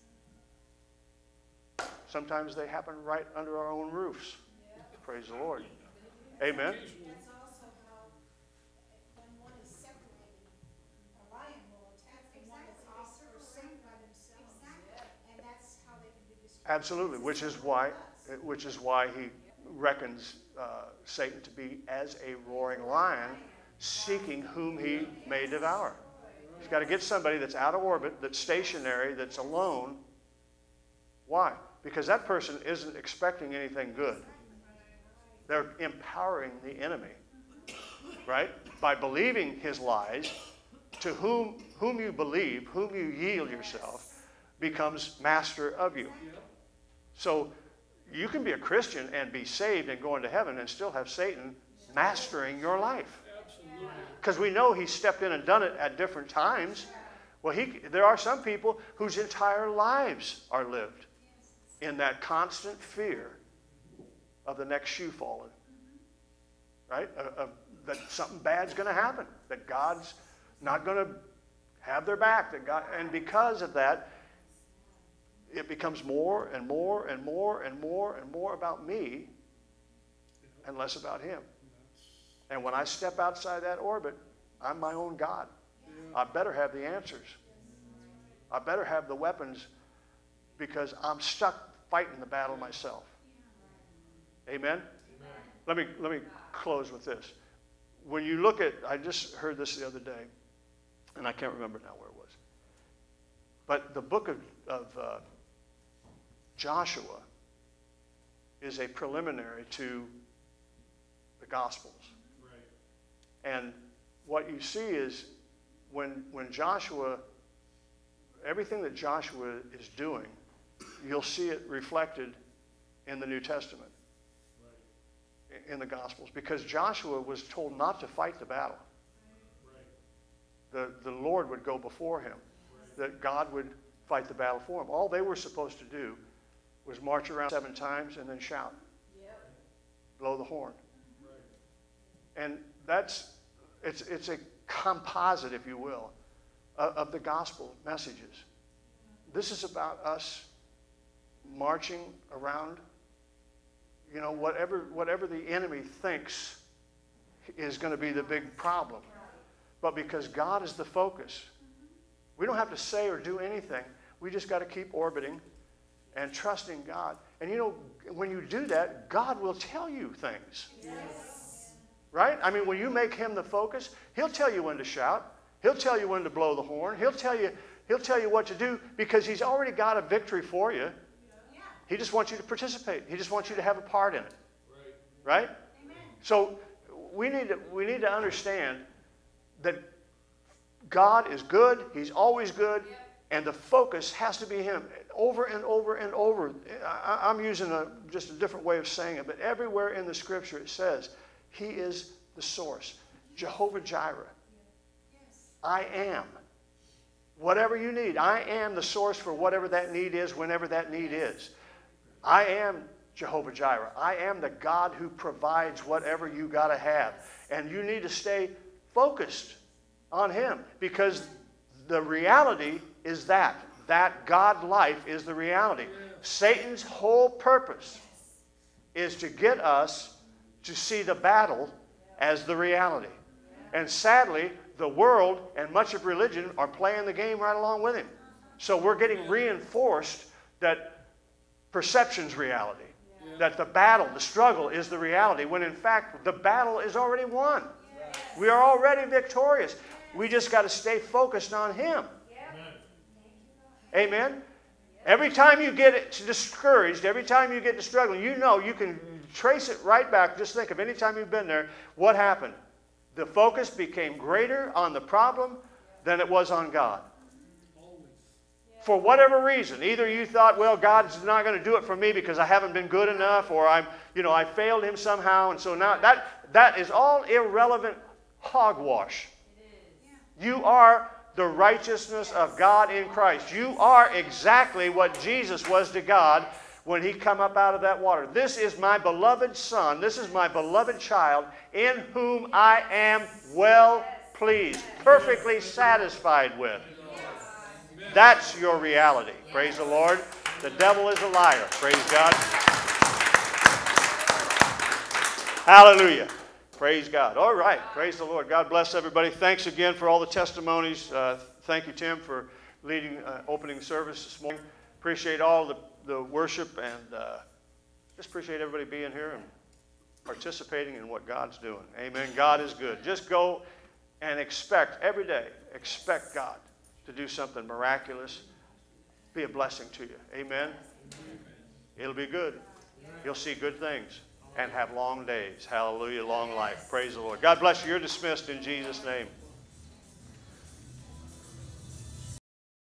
Sometimes they happen right under our own roofs. Praise the Lord. Amen. That's also how, when one is separated, a lion will attack the one that's off or by themselves. And that's how they can be destroyed. Absolutely, which is why, which is why he reckons uh, Satan to be as a roaring lion, seeking whom he may devour. He's got to get somebody that's out of orbit, that's stationary, that's alone. Why? Because that person isn't expecting anything good. They're empowering the enemy, right? By believing his lies, to whom, whom you believe, whom you yield yourself, becomes master of you. So you can be a Christian and be saved and go into heaven and still have Satan mastering your life. Absolutely. Because we know he stepped in and done it at different times. Well, he, there are some people whose entire lives are lived in that constant fear of the next shoe falling. right? That something bad's going to happen, that God's not going to have their back. That God, and because of that, it becomes more and more and more and more and more about me and less about Him. And when I step outside that orbit, I'm my own God. I better have the answers. I better have the weapons because I'm stuck fighting the battle myself. Amen? Let me, let me close with this. When you look at, I just heard this the other day, and I can't remember now where it was. But the book of, of uh, Joshua is a preliminary to the Gospels. And what you see is when, when Joshua, everything that Joshua is doing, you'll see it reflected in the New Testament, Right. in the Gospels, because Joshua was told not to fight the battle. The, the Lord would go before him, that God would fight the battle for him. All they were supposed to do was march around seven times and then shout, blow the horn. And that's, it's, it's a composite, if you will, of, of the gospel messages. This is about us marching around, you know, whatever, whatever the enemy thinks is going to be the big problem. But because God is the focus, we don't have to say or do anything. We just got to keep orbiting and trusting God. And you know, when you do that, God will tell you things. Right? I mean, when you make him the focus, he'll tell you when to shout. He'll tell you when to blow the horn. He'll tell you, he'll tell you what to do because he's already got a victory for you. He just wants you to participate. He just wants you to have a part in it. Right. So we need to, we need to understand that God is good. He's always good. And the focus has to be Him over and over and over. I, I'm using a, just a different way of saying it, but everywhere in the scripture it says He is the source. Jehovah Jireh. I am. Whatever you need, I am the source for whatever that need is, whenever that need is. I am Jehovah Jireh. I am the God who provides whatever you got to have. And you need to stay focused on Him because the reality is that. That God life is the reality. Satan's whole purpose is to get us to see the battle as the reality. And sadly, the world and much of religion are playing the game right along with him. So we're getting reinforced that perception's reality, that the battle, the struggle is the reality, when in fact the battle is already won. We are already victorious. We just got to stay focused on him. Amen. Every time you get discouraged, every time you get to struggling, you know you can trace it right back. Just think of any time you've been there, what happened? The focus became greater on the problem than it was on God. For whatever reason, either you thought, well, God's not going to do it for me because I haven't been good enough, or I'm, you know, I failed Him somehow, and so now that that is all irrelevant hogwash. You are the righteousness of God in Christ. You are exactly what Jesus was to God when he come up out of that water. This is my beloved son, this is my beloved child in whom I am well pleased, perfectly satisfied with. That's your reality. Praise the Lord. The devil is a liar. Praise God. Hallelujah. Praise God. All right. Praise the Lord. God bless everybody. Thanks again for all the testimonies. Uh, thank you, Tim, for leading uh, opening service this morning. Appreciate all the, the worship and uh, just appreciate everybody being here and participating in what God's doing. Amen. God is good. Just go and expect every day, expect God to do something miraculous, be a blessing to you. Amen. It'll be good. You'll see good things and have long days. Hallelujah, long life. Praise the Lord. God bless you. You're dismissed in Jesus' name.